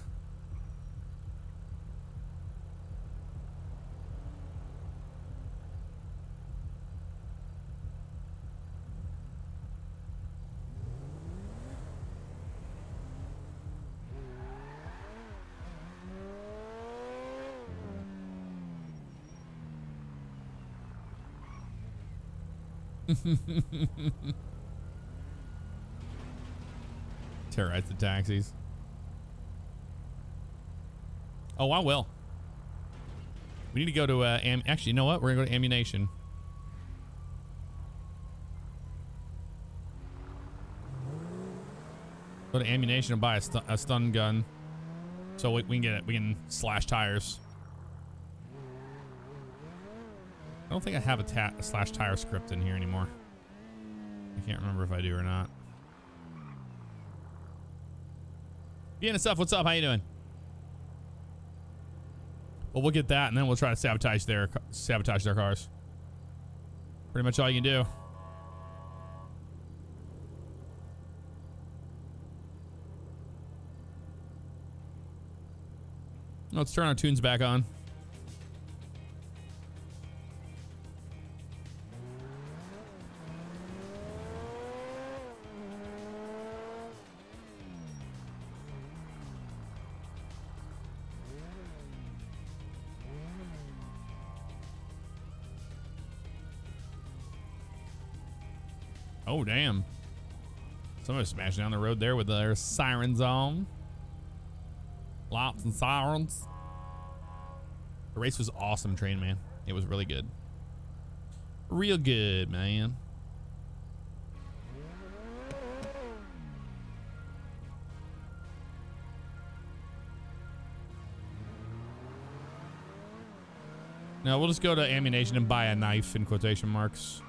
Terrorize the taxis. Oh, I will. We need to go to uh, am- actually, you know what? We're gonna go to Ammu-Nation. Go to Ammu-Nation and buy a, stu- a stun gun, so we, we can get it. We can slash tires. I don't think I have a, a slash tire script in here anymore. I can't remember if I do or not. Vienna stuff, what's up? How you doing? Well, we'll get that, and then we'll try to sabotage their sabotage their cars. Pretty much all you can do. Let's turn our tunes back on. Damn. Somebody's smashing down the road there with their sirens on. Lots and sirens. The race was awesome, train man. It was really good. Real good, man. Now we'll just go to Ammu-Nation and buy a knife in quotation marks.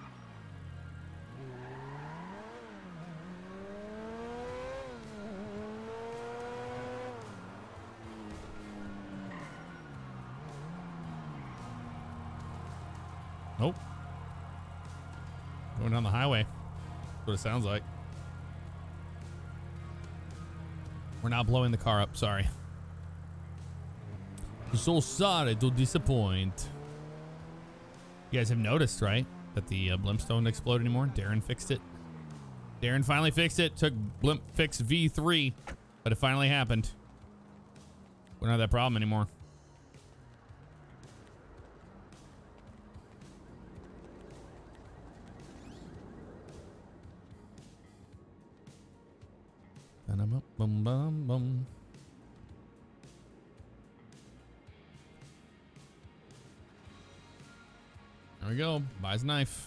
It sounds like. We're not blowing the car up. Sorry. So sorry to disappoint. You guys have noticed, right? That the uh, blimps don't explode anymore. Darren fixed it. Darren finally fixed it. Took blimp fix V3, but it finally happened. We don't have that problem anymore. Knife.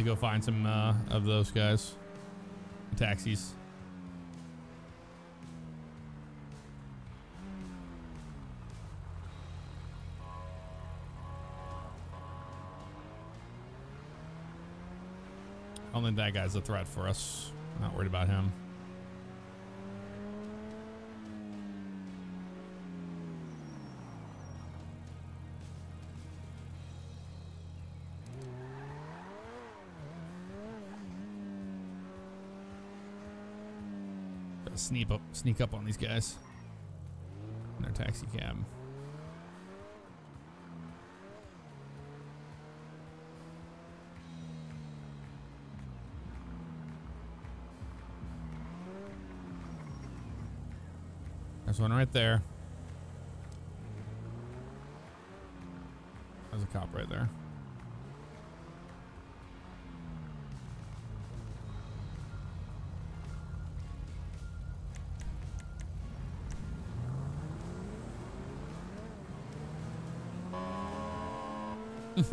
To go find some uh, of those guys. Taxis. I don't think that guy's a threat for us. Not worried about him. Sneak up, sneak up on these guys in their taxi cab. There's one right there. There's a cop right there. Now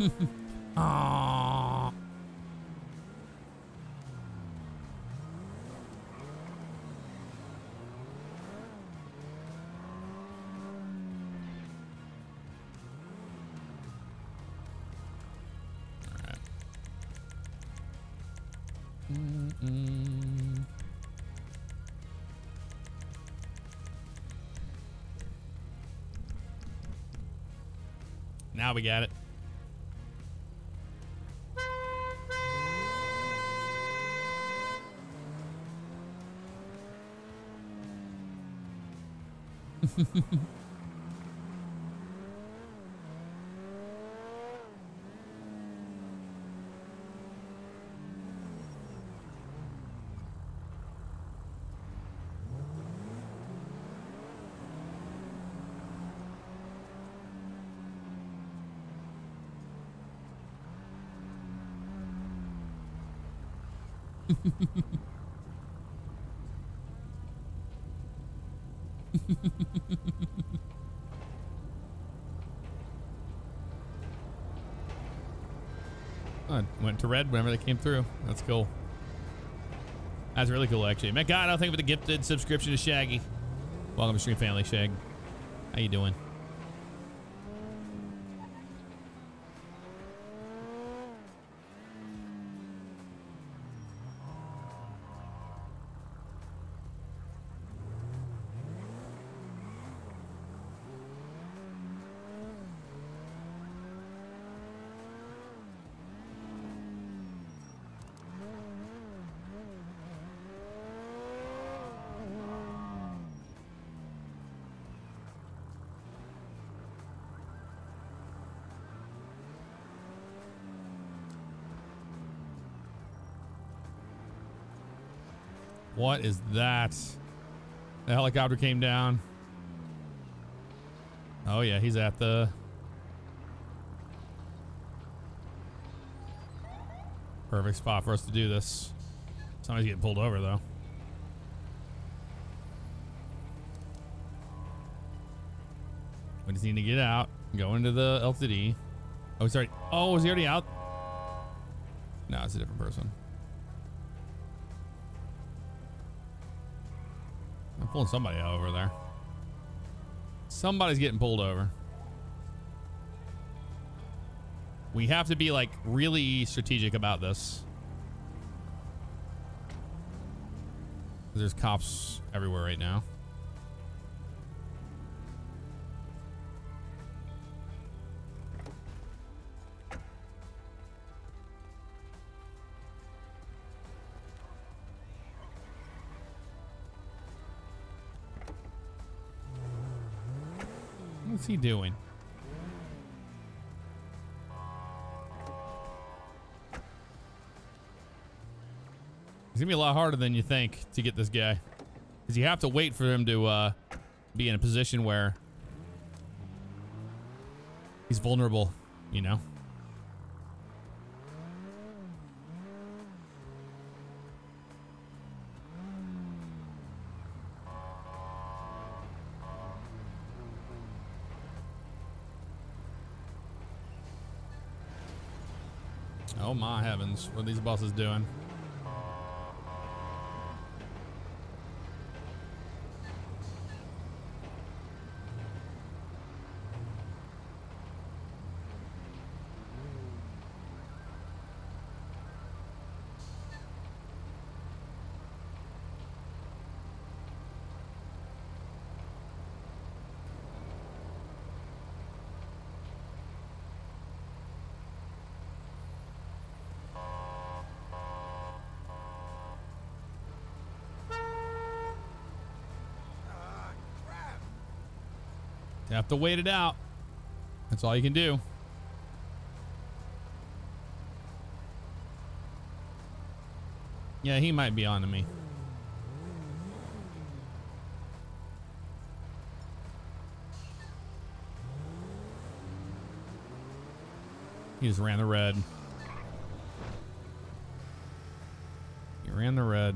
we got it. Oh, it went to red whenever they came through. That's cool. That's really cool, actually. Matt God, I'll thank you for the gifted subscription to Shaggy. Welcome to Stream Family, Shag. How you doing? What is that? The helicopter came down. Oh yeah, he's at the perfect spot for us to do this. Somebody's getting pulled over though. We just need to get out, go into the LTD. Oh, sorry. Oh, is he already out? No, it's a different person. I'm pulling somebody out over there. Somebody's getting pulled over. We have to be like really strategic about this. There's cops everywhere right now. He doing? It's gonna be a lot harder than you think to get this guy. Because you have to wait for him to uh, be in a position where he's vulnerable, you know? My what these bosses doing? Have to wait it out. That's all you can do. Yeah, he might be on to me. He just ran the red. He ran the red.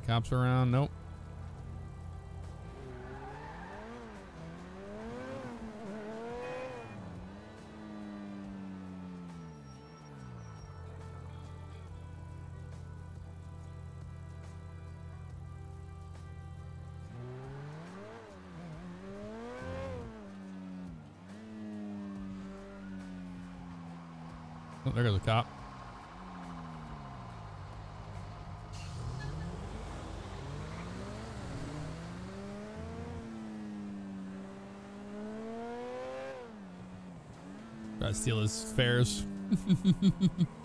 The cops around? Nope. Steal his fares.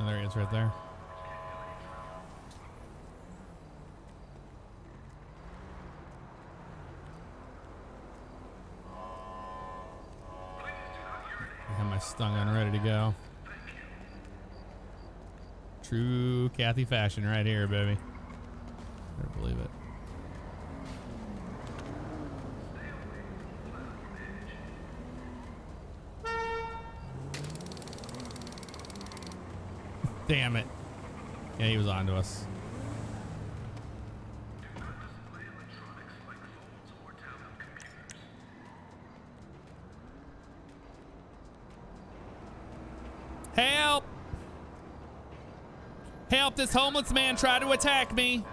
Oh, there he is right there. I have my stun gun ready to go. True Kathy fashion right here, baby. Better believe it. Damn it. Yeah, he was on to us. Help! Help! This homeless man tried to attack me.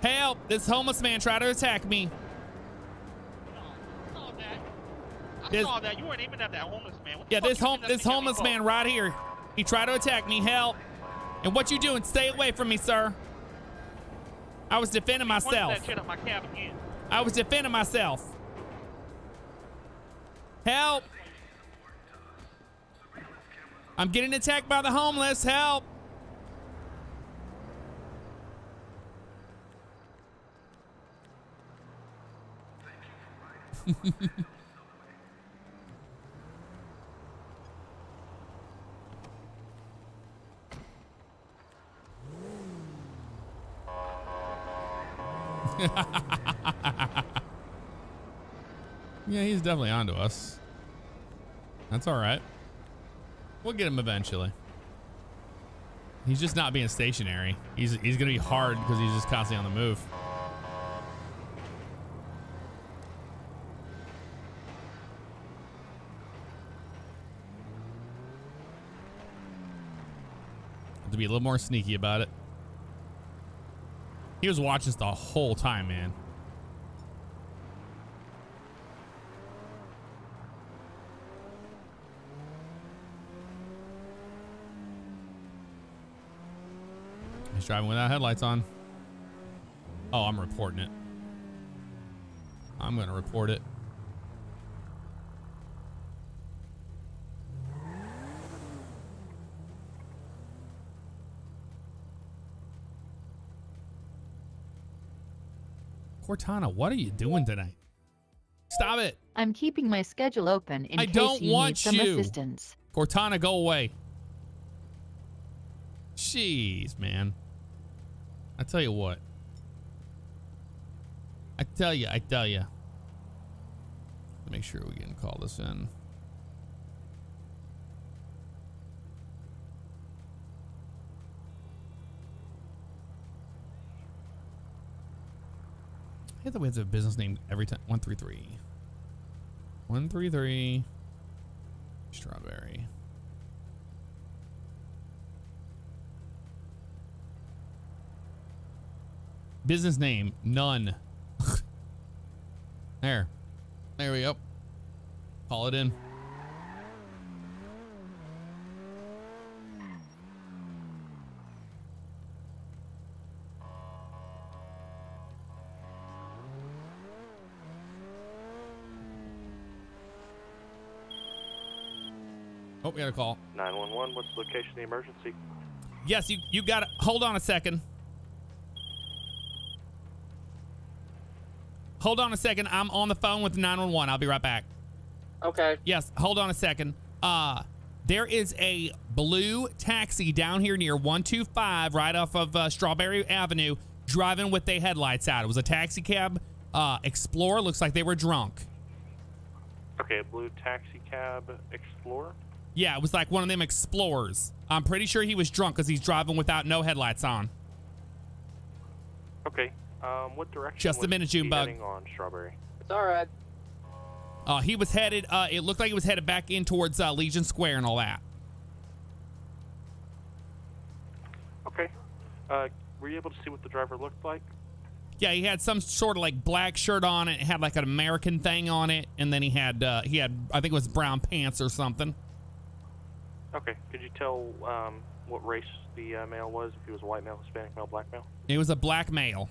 Help! This homeless man tried to attack me. saw that. I This- saw that. You weren't aiming at that homeless man. Yeah, this you home aiming at this me at me homeless man right here. He tried to attack me. Help! And what you doing? Stay away from me, sir. I was defending myself. that shit at my. I was defending myself. Help! I'm getting attacked by the homeless. Help! Yeah, he's definitely onto us. That's all right. We'll get him eventually. He's just not being stationary. He's he's gonna be hard because he's just constantly on the move. To be a little more sneaky about it. He was watching us the whole time, man. He's driving without headlights on. Oh, I'm reporting it. I'm going to report it. Cortana, what are you doing tonight? Stop it. I'm keeping my schedule open in I case don't you want need some you. assistance. Cortana, go away. Jeez, man. I tell you what. I tell you, I tell you. Make sure we can call this in. Hate that we have the business name every time. 133. 133. Strawberry. Business name, none. there. There we go. Call it in. Oh, we got a call. 911, what's the location of the emergency? Yes, you you got it. Hold on a second. Hold on a second. I'm on the phone with 911. I'll be right back. Okay. Yes, hold on a second. Uh There is a blue taxi down here near 125, right off of uh, Strawberry Avenue, driving with their headlights out. It was a taxi cab. Uh, Explorer looks like they were drunk. Okay, blue taxi cab Explorer. Yeah, it was like one of them Explorers. I'm pretty sure he was drunk because he's driving without no headlights on. Okay. Um, what direction? Just a minute, he Junebug. on Strawberry. It's all right. Uh, he was headed. Uh, it looked like he was headed back in towards uh, Legion Square and all that. Okay. Uh, were you able to see what the driver looked like? Yeah, he had some sort of like black shirt on it. Had like an American thing on it, and then he had uh, he had I think it was brown pants or something. Okay. Could you tell um, what race the uh, male was? If he was a white male, Hispanic male, black male? It was a black male,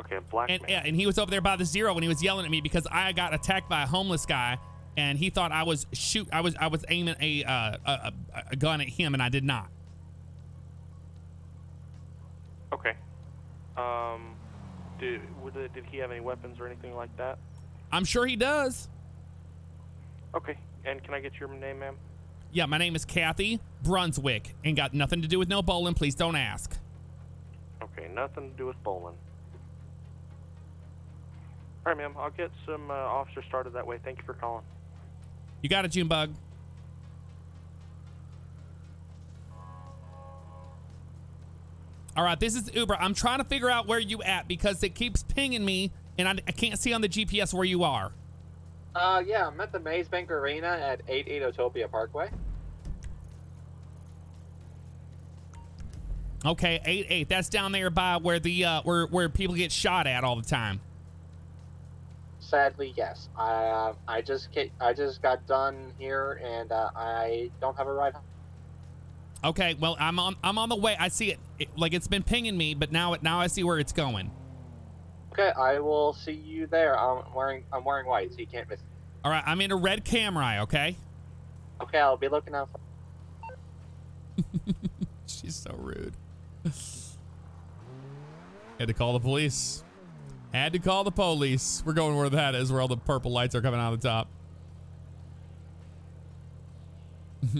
Okay, a black and male. yeah, and he was over there by the zero when he was yelling at me because I got attacked by a homeless guy, and he thought I was shoot I was I was aiming a uh, a, a, a gun at him, and I did not. Okay. Um, did, it- did he have any weapons or anything like that? I'm sure he does. Okay. And can I get your name, ma'am? Yeah, my name is Kathy Brunswick. Ain't got nothing to do with no bowling. Please don't ask. Okay, nothing to do with bowling. All right, ma'am. I'll get some uh, officers started that way. Thank you for calling. You got it, Junebug. All right, this is Uber. I'm trying to figure out where you at because it keeps pinging me, and I, I can't see on the GPS where you are. Uh, yeah, I'm at the Maze Bank Arena at 88 Utopia Parkway. Okay, eight eight. That's down there by where the uh, where where people get shot at all the time. Sadly, yes. I uh, I just ca- I just got done here, and uh, I don't have a ride. Okay, well I'm on I'm on the way. I see it, it like it's been pinging me, but now it now I see where it's going. Okay, I will see you there. I'm wearing I'm wearing white, so you can't miss. All right, I'm in a red Camry. Okay. Okay, I'll be looking out. For- She's so rude. Had to call the police. Had to call the police. We're going where that is, where all the purple lights are coming out of the top.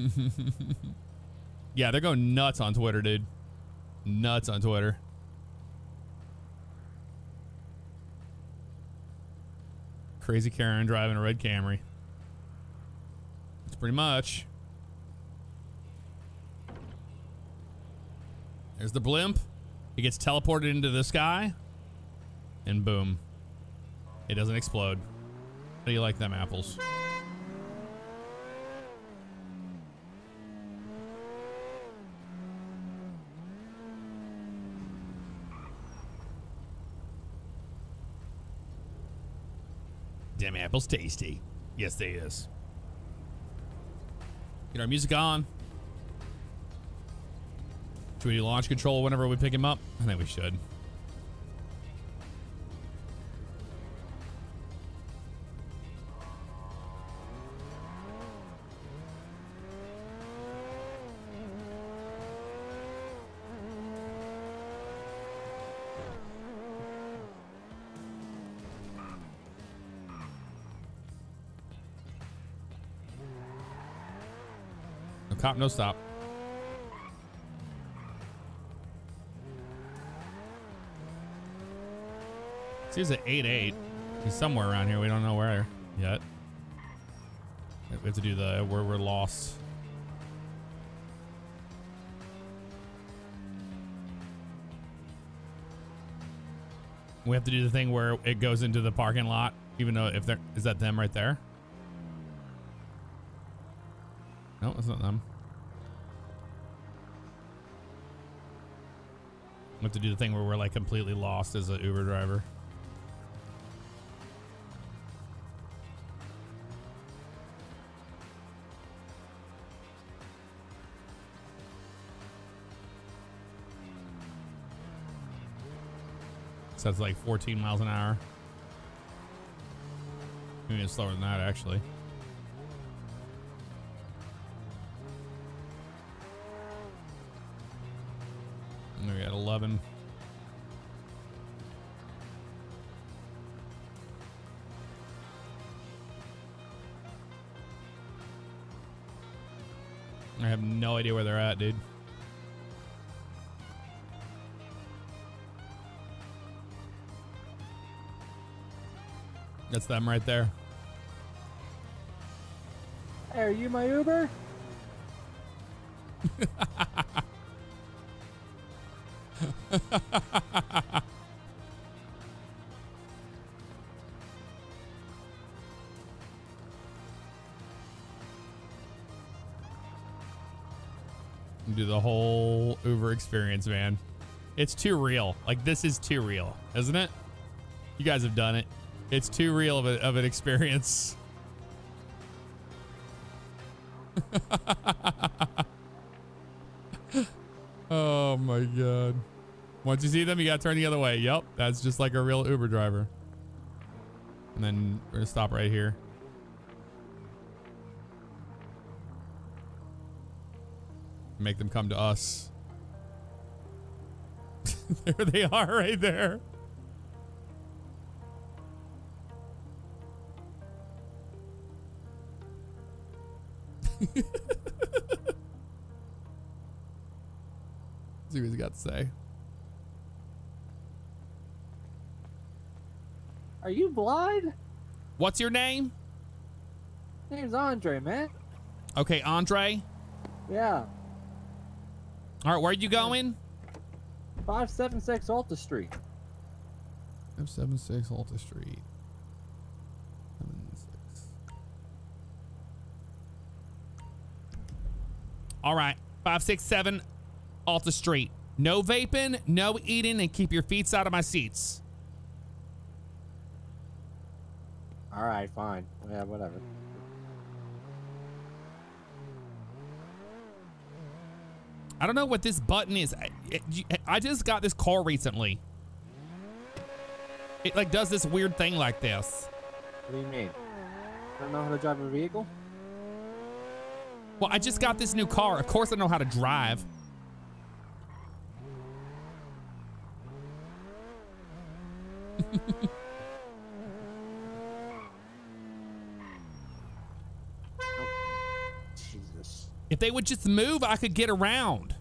yeah, they're going nuts on Twitter, dude. Nuts on Twitter. Crazy Karen driving a red Camry. It's pretty much. There's the blimp. It gets teleported into the sky. And boom. It doesn't explode. How do you like them apples? Damn apples tasty. Yes, they is. Get our music on. Should we launch control whenever we pick him up? I think we should. Cop, no stop. See, he's at 8-8. He's somewhere around here. We don't know where yet. We have to do the where we're lost. We have to do the thing where it goes into the parking lot, even though if there is that them right there. No, that's not them. We have to do the thing where we're like completely lost as an Uber driver. So that's like 14 miles an hour. Maybe it's slower than that, actually. And we got 11. I have no idea where they're at, dude. That's them right there. Hey, are you my Uber? do the whole Uber experience, man. It's too real. Like this is too real, isn't it? You guys have done it. It's too real of, a, of an experience. oh my god. Once you see them, you gotta turn the other way. Yep, that's just like a real Uber driver. And then we're gonna stop right here. Make them come to us. there they are right there. See what he's got to say. Are you blind? What's your name? Name's Andre, man. Okay, Andre. Yeah. All right, where are you going? 576 Alta Street. 576 Alta Street. All right, 567 Alta Street. No vaping, no eating, and keep your feet out of my seats. All right, fine. Yeah, whatever. I don't know what this button is. I, it- I just got this car recently. It like does this weird thing like this. What do you mean? I don't know how to drive a vehicle? Well, I just got this new car. Of course I know how to drive. Jesus. If they would just move, I could get around.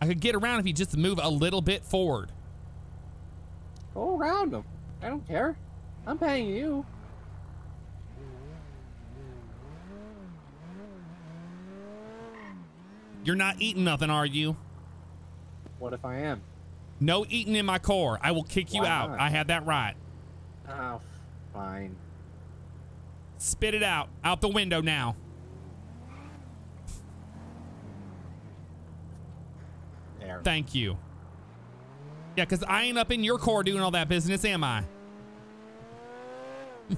I could get around if you just move a little bit forward. Go around them. I don't care. I'm paying you. You're not eating nothing, are you? What if I am? No eating in my car. I will kick you Why out. not? I had that right. Oh, fine. Spit it out. Out the window now. There. Thank you. Yeah, because I ain't up in your car doing all that business, am I?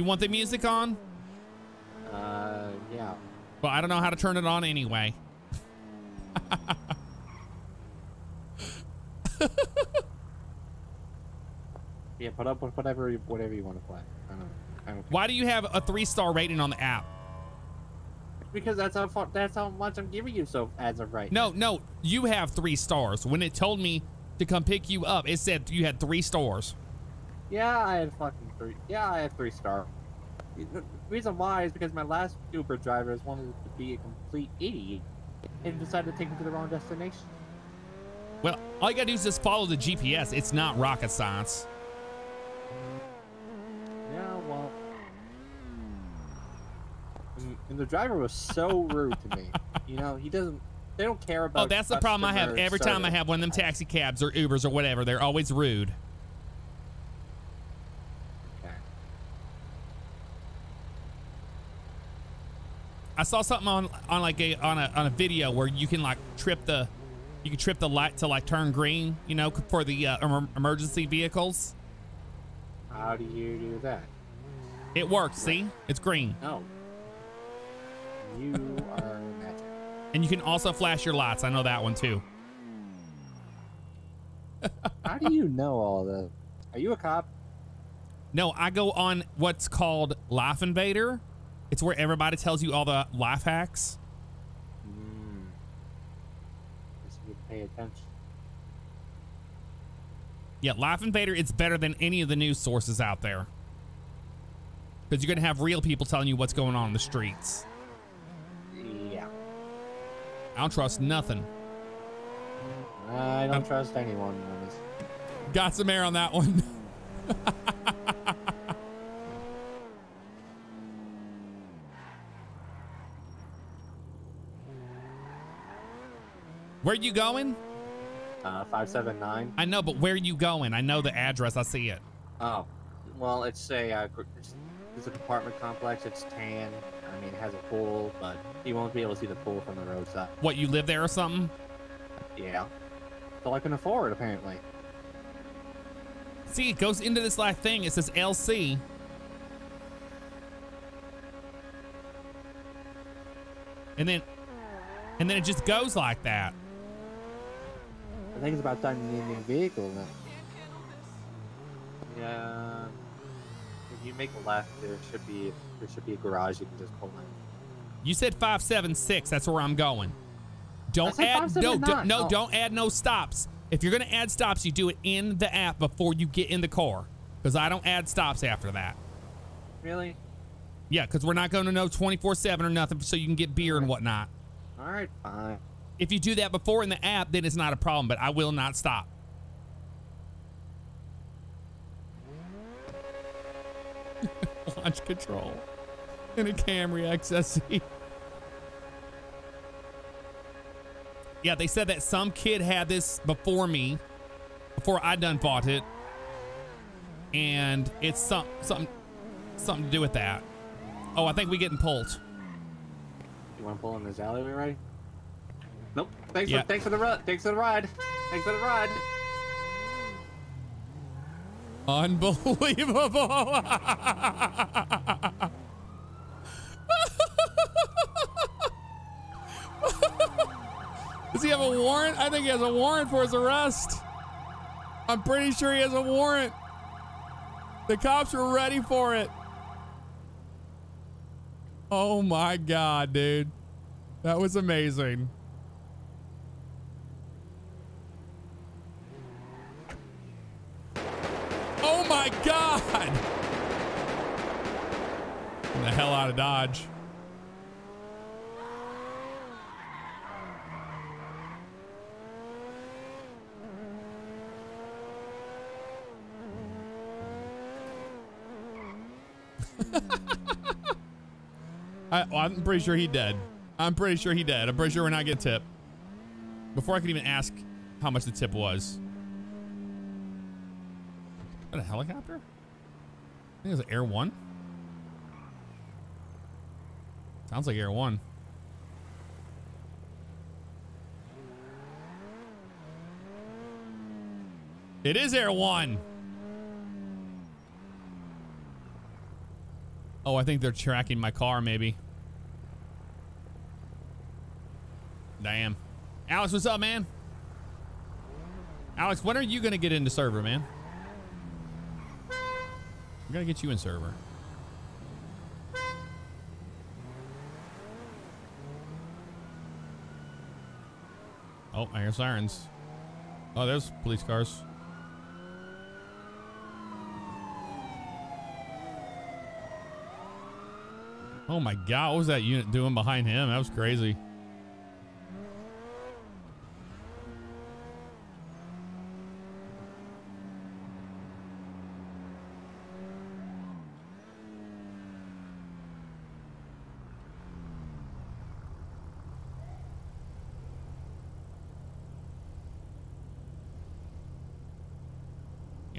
you want the music on? Uh, yeah. Well, I don't know how to turn it on anyway. Yeah, put up with whatever whatever you want to play. I don't. I don't. Why do you have a three star rating on the app? Because that's how far, that's how much I'm giving you so as of right. No, no, you have three stars. When it told me to come pick you up, it said you had three stars. Yeah, I had fucking three. Yeah, I had three star. The reason why is because my last Uber driver is wanted to be a complete idiot and decided to take me to the wrong destination. Well, all you gotta do is just follow the GPS. It's not rocket science. Yeah, well. And, the driver was so rude to me. You know, he doesn't. They don't care about. Oh, that's the problem I have every time I have one of them taxi cabs or Ubers or whatever. They're always rude. Saw something on on like a on a on a video where you can like trip the you can trip the light to like turn green, you know, for the uh, emergency vehicles. How do you do that? It works. See, it's green, Oh, You are magic. and you can also flash your lights. I know that one too. How do you know all this? Are you a cop? No, I go on what's called Life Invader. It's where everybody tells you all the life hacks. Mm. You pay attention. Yeah, Life Invader, it's better than any of the news sources out there. Because you're going to have real people telling you what's going on in the streets. Yeah. I don't trust nothing. I don't trust anyone. Got some air on that one. Where are you going? Uh, 579. I know, but where are you going? I know the address. I see it. Oh, well, it's a uh, it's, it's an apartment complex. It's tan. I mean, it has a pool, but you won't be able to see the pool from the roadside. What, you live there or something? Yeah. So I can afford, apparently. See, it goes into this like thing. It says LC. And then, and then it just goes like that. I think it's about time you need a new vehicle now. Yeah. If you make a left, there should be there should be a garage you can just pull in. You said 576. That's where I'm going. Don't said add no, do, 579. no, Oh. don't add no stops. If you're gonna add stops, you do it in the app before you get in the car. Because I don't add stops after that. Really? Yeah, because we're not going to know 24/7 or nothing, so you can get beer and whatnot. All right, fine. If you do that before in the app, then it's not a problem. But I will not stop. Launch control in a Camry XSE. Yeah, they said that some kid had this before me, before I done bought it, and it's some something something to do with that. Oh, I think we getting pulled. You want to pull in this alleyway, right? Nope. Thanks Yeah. for thanks for the ride. Thanks for the ride. Thanks for the ride. Unbelievable. Does he have a warrant? I think he has a warrant for his arrest. I'm pretty sure he has a warrant. The cops were ready for it. Oh my God, dude. That was amazing. Oh my God! Get the hell out of Dodge. I, well, I'm pretty sure he dead. I'm pretty sure he dead. I'm pretty sure we're not getting tip. Before I could even ask how much the tip was. That a helicopter? I think it's Air One. Sounds like Air One. It is Air One. Oh, I think they're tracking my car, maybe. Damn. Alex, what's up, man? Alex, when are you going to get into server, man? I'm going to get you in server. Oh, I hear sirens. Oh, there's police cars. Oh my god, what was that unit doing behind him? That was crazy.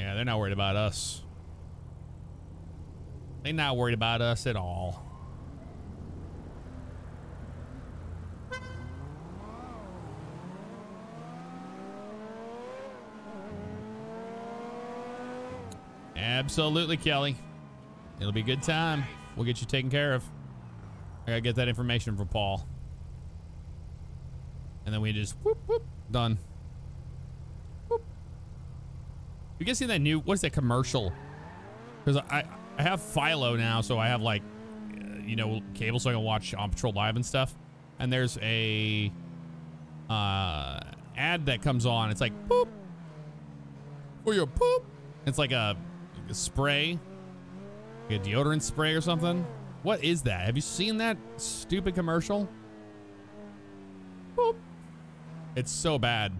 Yeah, they're not worried about us. Not worried about us at all. Absolutely, Kelly. It'll be a good time. We'll get you taken care of. I gotta get that information from Paul. And then we just whoop whoop done. Whoop. You guys see that new what's that commercial? Because I I have Philo now, so I have like uh, you know cable so I can watch On Patrol Live and stuff. And there's a uh ad that comes on. It's like boop. Or your poop. It's like a, a spray. Like a deodorant spray or something. What is that? Have you seen that stupid commercial? Boop. It's so bad.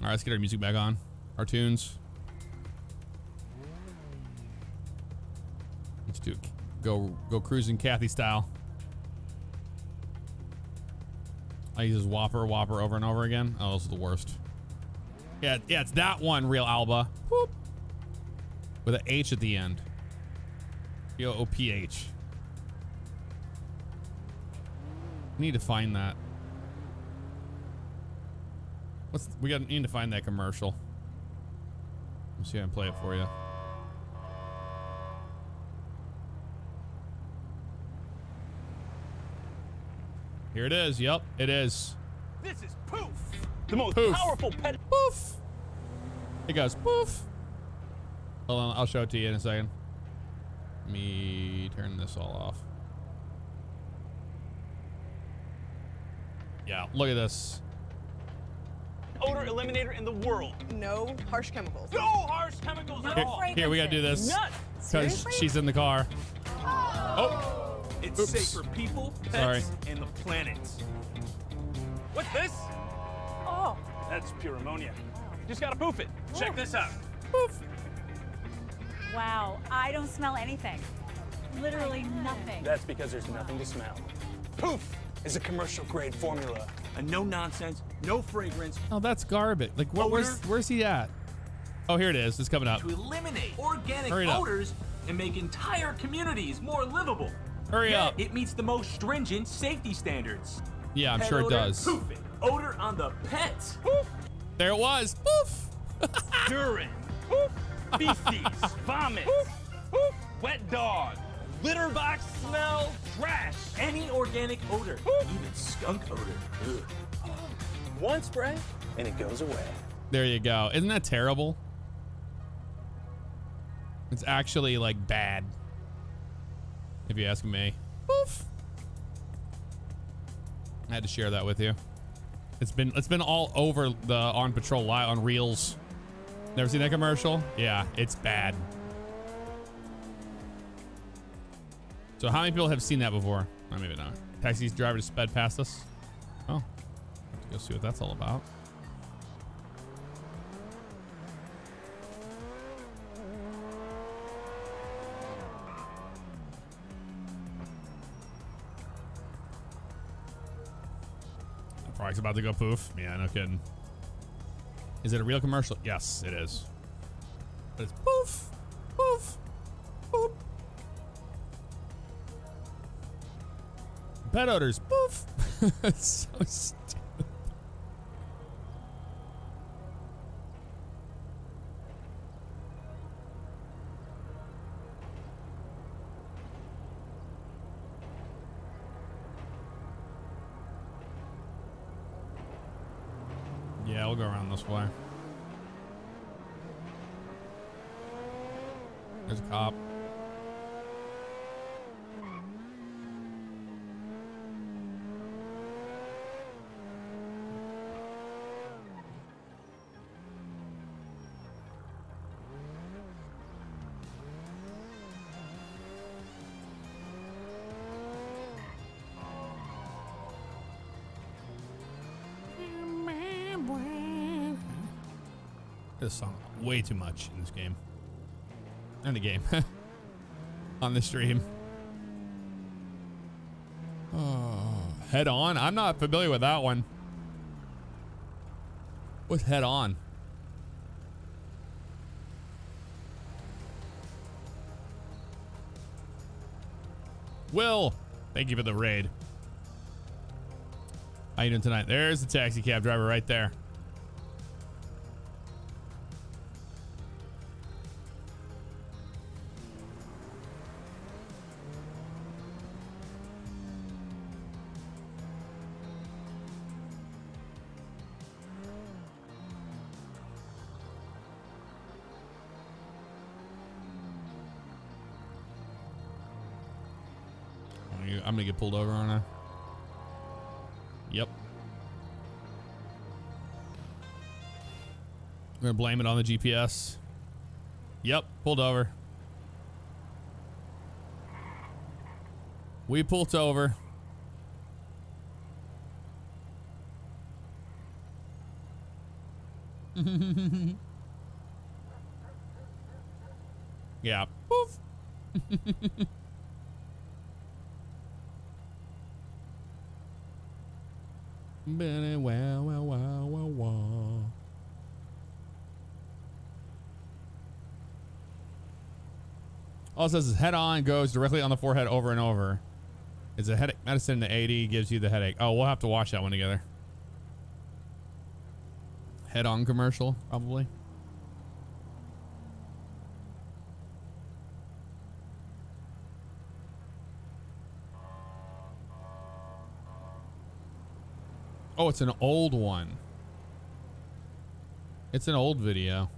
All right, let's get our music back on. Our tunes. Let's do. Go go cruising Kathy style. I use Whopper, Whopper over and over again. Oh, those are the worst. Yeah, yeah, it's that one, real Alba. Whoop. With an H at the end. B O O P H. Need to find that. What's we got need to find that commercial. Let's see if I can play it for you. Here it is. Yep, it is. This is Poof, the most Poof. powerful pet. Poof. It goes poof. Hold on, I'll show it to you in a second. Let me turn this all off. Yeah, look at this. Odor eliminator in the world. No harsh chemicals. No harsh chemicals at Here, all. here, we gotta do this. Nuts. Because she's in the car. Oh. oh, It's Oops. safe for people, pets, Sorry. and the planet. What's this? Oh. That's pure ammonia. Just gotta poof it. Check this out. Poof. Wow, I don't smell anything. Literally nothing. That's because there's nothing to smell. Poof is a commercial grade formula. A no nonsense, no fragrance. oh, that's garbage. Like, what, where's where's he at? Oh, here it is. It's coming up. to eliminate organic Hurry it up. odors and make entire communities more livable. Hurry Yet up. It meets the most stringent safety standards. Yeah, I'm Pet sure it odor, does. Poof it. Odor on the pets. There it was. Poof. Urine. Poof. Feces. Vomit. Poof. Poof. Wet dog. Litter box smell. Trash. Any organic odor, even skunk odor. Ugh. One spray and it goes away. There you go. Isn't that terrible? It's actually like bad. If you ask me. Poof. I had to share that with you. It's been it's been all over the on patrol live on reels. Never seen that commercial? Yeah, it's bad. So how many people have seen that before? Oh, maybe not. Taxi's driver just sped past us. Oh, go see what that's all about. The product's about to go poof. Yeah, no kidding. Is it a real commercial? Yes, it is. But it's poof, poof, poof. Pet odors, poof. it's so stupid. Yeah, we'll way too much in this game. And the game. on the stream. Oh, head on? I'm not familiar with that one. What's head on? Will, thank you for the raid. How you doing tonight? There's the taxi cab driver right there. Pulled over, aren't I? Yep. I'm gonna blame it on the GPS. Yep, pulled over. We pulled over. yeah. Poof. Wow, wow, wow, wow, wow. It says head on goes directly on the forehead over and over. It's a headache medicine. In the 80 gives you the headache. Oh, we'll have to watch that one together. Head on commercial, probably. Oh, it's an old one. It's an old video.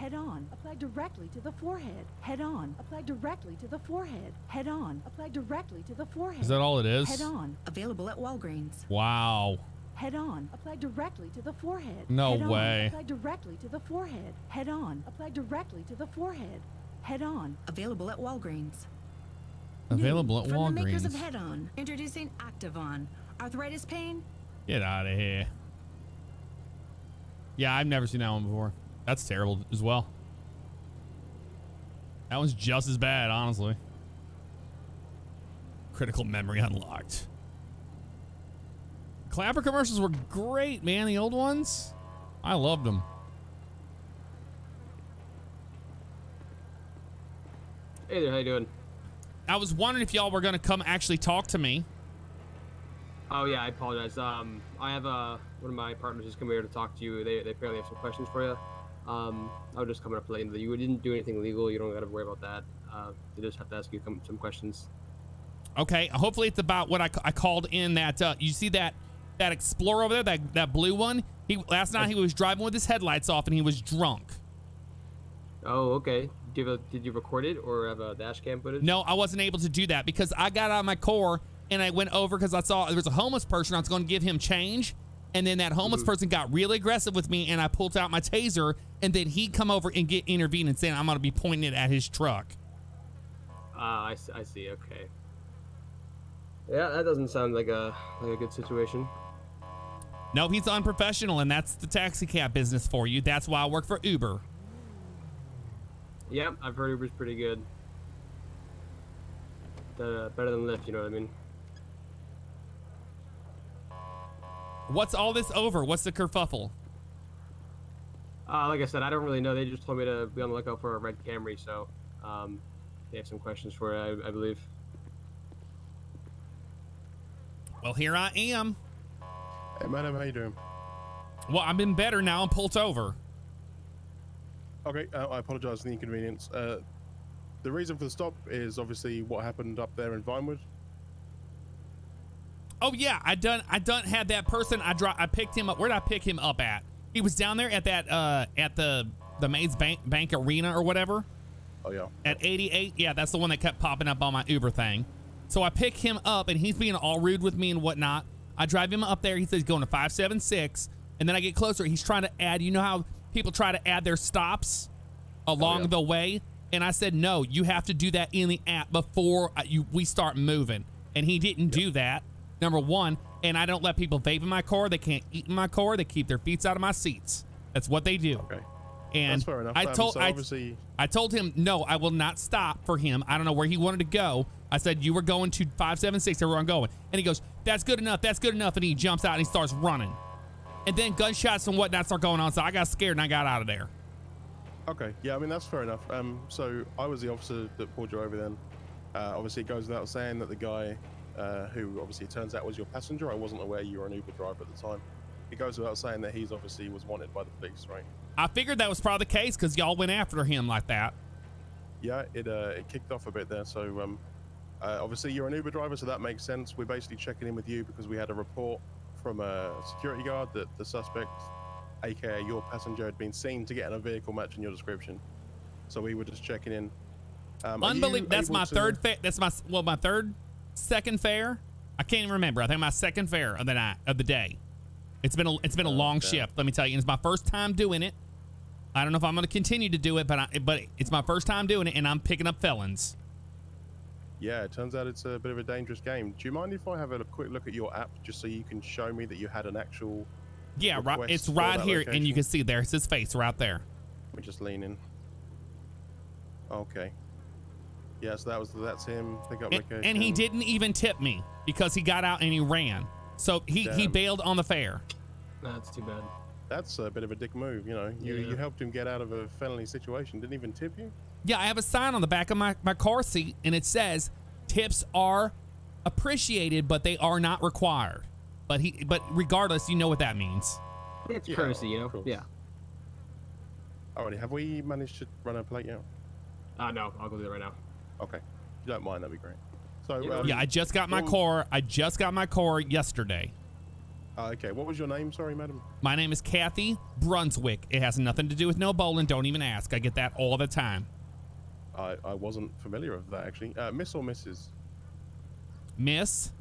Head on. Apply directly to the forehead. Head on. Apply directly to the forehead. Head on. Apply directly to the forehead. Is that all it is? Head on. Available at Walgreens. Wow. Head on. Apply directly to the forehead. No Head on. way. Apply directly to the forehead. Head on. Apply directly to the forehead. Head on. Available at Walgreens. Available at Walgreens. From the makers of Head On, introducing Activon. Arthritis pain? Get out of here. Yeah, I've never seen that one before. That's terrible as well. That one's just as bad, honestly. Critical memory unlocked. Clapper commercials were great, man. The old ones. I loved them. Hey there, how you doing? I was wondering if y'all were going to come actually talk to me. Oh yeah, I apologize. Um, I have uh, one of my partners just come here to talk to you. They, they apparently have some questions for you. Um, I was just coming up to let you know that you didn't do anything illegal. You don't got to worry about that. Uh, they just have to ask you some, some questions. Okay, hopefully it's about what I, I called in that uh, you see that that Explorer over there, that that blue one. He last night he was driving with his headlights off and he was drunk. Oh, okay. Did you, have a, did you record it or have a dash cam footage? No, I wasn't able to do that because I got out of my car and I went over because I saw there was a homeless person. I was going to give him change, and then that homeless Mhm. person got really aggressive with me, and I pulled out my taser, and then he come over and get intervened and saying I'm going to be pointing it at his truck. Ah, I, see- I see. Okay. Yeah, that doesn't sound like a like a good situation. No, he's unprofessional, and that's the taxi cab business for you. That's why I work for Uber. Yeah, I've heard Uber's pretty good. The, better than Lyft, you know what I mean? What's all this over? What's the kerfuffle? Uh, like I said, I don't really know. They just told me to be on the lookout for a red Camry, so um, they have some questions for you, I, I believe. Well, here I am. Hey, madam, how you doing? Well, I've been better now. I'm pulled over. Okay, uh, I apologise for the inconvenience. Uh, the reason for the stop is obviously what happened up there in Vinewood. Oh yeah, I done I done had that person. I dro- I picked him up. Where did I pick him up at? He was down there at that uh at the the Maze Bank Bank Arena or whatever. Oh yeah. At 88. Yeah, that's the one that kept popping up on my Uber thing. So I pick him up and he's being all rude with me and whatnot. I drive him up there. He says he's going to 576. And then I get closer. He's trying to add, you know how people try to add their stops along yeah. the way? And I said, no, you have to do that in the app before uh, you we start moving. And he didn't do that, number one. And I don't let people vape in my car. They can't eat in my car. They keep their feet out of my seats. That's what they do. Okay. And That's fair enough. I told so I, obviously- I told him no, I will not stop for him. I don't know where he wanted to go. I said you were going to 576 where I'm going. And he goes, That's good enough, that's good enough. And he jumps out and he starts running. And then gunshots and whatnot start going on. So I got scared and I got out of there. Okay, yeah, I mean that's fair enough. Um, so I was the officer that pulled you over then. Uh, obviously, it goes without saying that the guy uh, who obviously it turns out was your passenger. I wasn't aware you were an Uber driver at the time. It goes without saying that he's obviously was wanted by the police, right? I figured that was probably the case because y'all went after him like that. Yeah, it uh, it kicked off a bit there. So um, uh, obviously you're an Uber driver, so that makes sense. We're basically checking in with you because we had a report from a security guard that the suspect, aka your passenger, had been seen to get in a vehicle matching your description. So we were just checking in Um, Unbelievable. That's my to- third fare. That's my well, my third, second fare. I can't even remember. I think my second fare of the night of the day. It's been a it's been a long okay. shift. Let me tell you, it's my first time doing it. I don't know if I'm going to continue to do it, but I, but it's my first time doing it, and I'm picking up felons. Yeah, it turns out it's a bit of a dangerous game. Do you mind if I have a quick look at your app just so you can show me that you had an actual? Yeah, right. It's right here, and you can see there's his face right there. Let me just lean in. Okay. Yes, that was that's him. Pick up And, location. and he didn't even tip me because he got out and he ran. So he he bailed on the fare. That's too bad. That's a bit of a dick move, you know. You Yeah. you helped him get out of a felony situation. Didn't even tip you. Yeah, I have a sign on the back of my, my car seat, and it says tips are appreciated, but they are not required. But he, but regardless, you know what that means. It's Yeah, courtesy, you know. of course. Yeah. Alrighty, have we managed to run a plate yet? Uh, no, I'll go do that right now. Okay. If you don't mind, that'd be great. So Yeah, um, Yeah, I just got my what- car. I just got my car yesterday. Uh, okay, what was your name? Sorry, madam. My name is Kathy Brunswick. It has nothing to do with no bowling. Don't even ask. I get that all the time. I, I wasn't familiar with that actually. Uh, Miss or Mrs. Miss,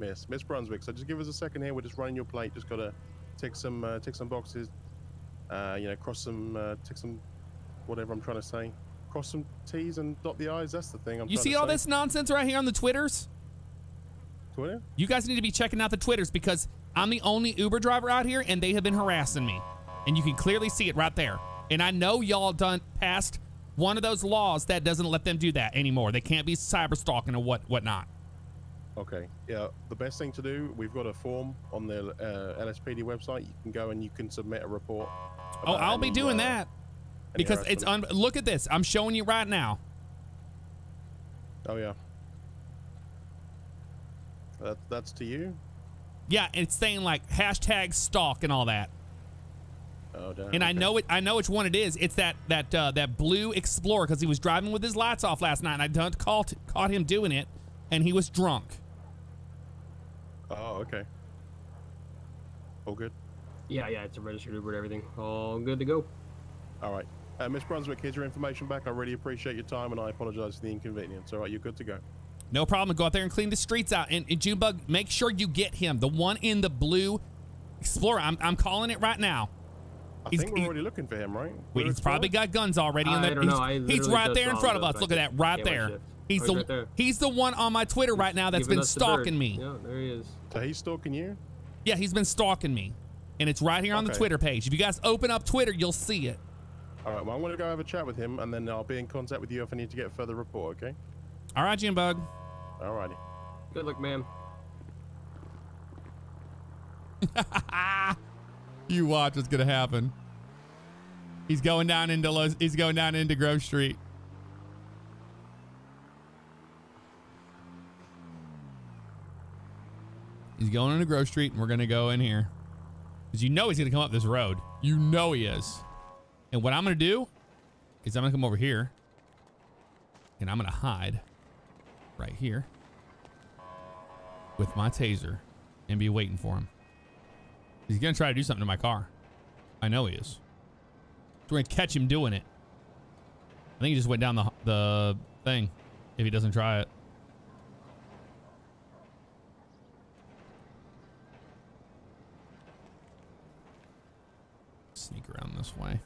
Miss Miss Brunswick. So just give us a second here. We're just running your plate. Just gotta tick some uh, tick some boxes. Uh, you know, cross some uh, tick some whatever I'm trying to say. Cross some T's and dot the I's. That's the thing. I'm you see all say. this nonsense right here on the Twitters? Twitter? You guys need to be checking out the Twitters because I'm the only Uber driver out here and they have been harassing me. And you can clearly see it right there. And I know y'all done passed one of those laws that doesn't let them do that anymore. They can't be cyber stalking or what whatnot. Okay. Yeah. The best thing to do. We've got a form on the uh, LSPD website. You can go and you can submit a report. Oh, I'll be doing uh, that any because it's un- look at this. I'm showing you right now. Oh yeah. That, that's to you. Yeah, it's saying like hashtag stalk and all that. Oh damn. And I know it. I know which one it is. It's that that uh, that blue Explorer because he was driving with his lights off last night, and I done caught caught him doing it, and he was drunk. Oh okay. All good. Yeah, yeah, it's a registered Uber and everything. All good to go. All right. Uh, Miss Brunswick, here's your information back. I really appreciate your time, and I apologize for the inconvenience. All right, you're good to go. No problem. Go out there and clean the streets out. And, and Junebug, make sure you get him. The one in the blue Explorer. I'm, I'm calling it right now. I He's- think we're he- already looking for him, right? Wait, Blue he's probably got guns already. in I the, don't know. I he's, he's right there in front of go us. Look at that right there. He's Oh, the he's right there. he's the one on my Twitter right now that's been us the bird. stalking me. Yeah, there he is. So he's stalking you? Yeah, he's been stalking me, and it's right here on the Twitter page. If you guys open up Twitter, you'll see it. All right, well, I'm going to go have a chat with him, and then I'll be in contact with you if I need to get a further report, okay? All right, Junebug. All righty. Good luck, man. You watch what's gonna happen. He's going down into Los, he's going down into Grove Street. He's going into Grove Street, and we're gonna go in here. Cause you know he's gonna come up this road. You know he is. And what I'm gonna do is I'm gonna come over here, and I'm gonna hide right here with my taser and be waiting for him. He's gonna try to do something to my car. I know he is. So we're gonna catch him doing it. I think he just went down the the thing. If he doesn't try it. Sneak around this way.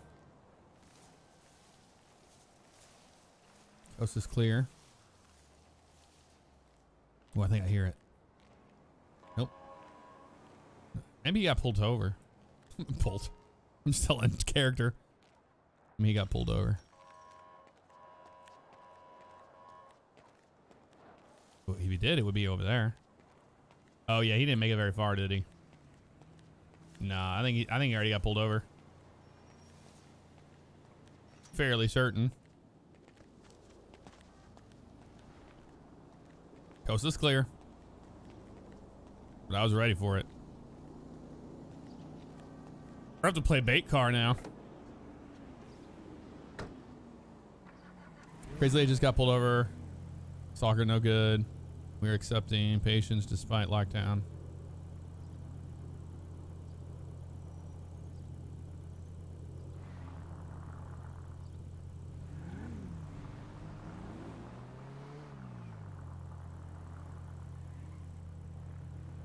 Coast is clear. Oh, I think I hear it. Nope. Maybe he got pulled over. pulled. I'm still in character. I mean, he got pulled over. Well, if he did, it would be over there. Oh yeah, he didn't make it very far, did he? Nah, I think he, I think he already got pulled over. Fairly certain. Coast is clear. But I was ready for it. I have to play bait car now. Crazy Lady just got pulled over. Stalker no good. We're accepting patients despite lockdown.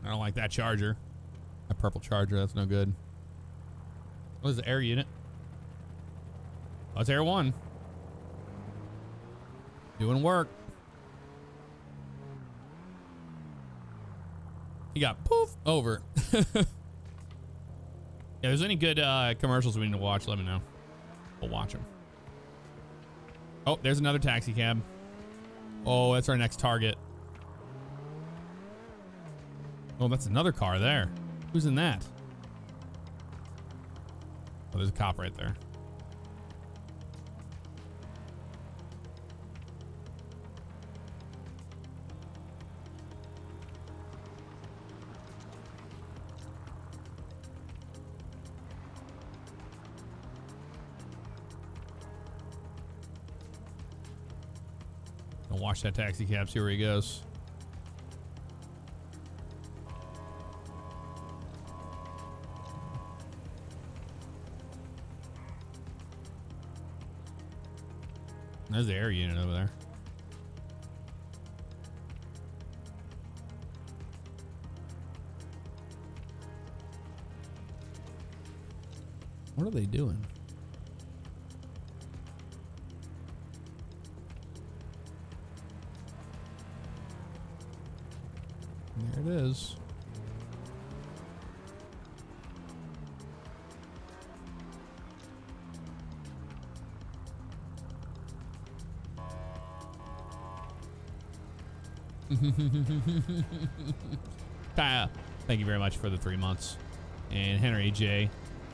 I don't like that charger. That purple charger, that's no good. What is the air unit? Oh, it's air one. Doing work. He got poof over. if there's any good uh, commercials we need to watch, let me know. We'll watch them. Oh, there's another taxi cab. Oh, that's our next target. Oh, that's another car there. Who's in that? Oh, there's a cop right there. Watch that taxi cab, see where he goes. There's the air unit over there. What are they doing? There it is. Kaya, uh, thank you very much for the three months. And Henry J,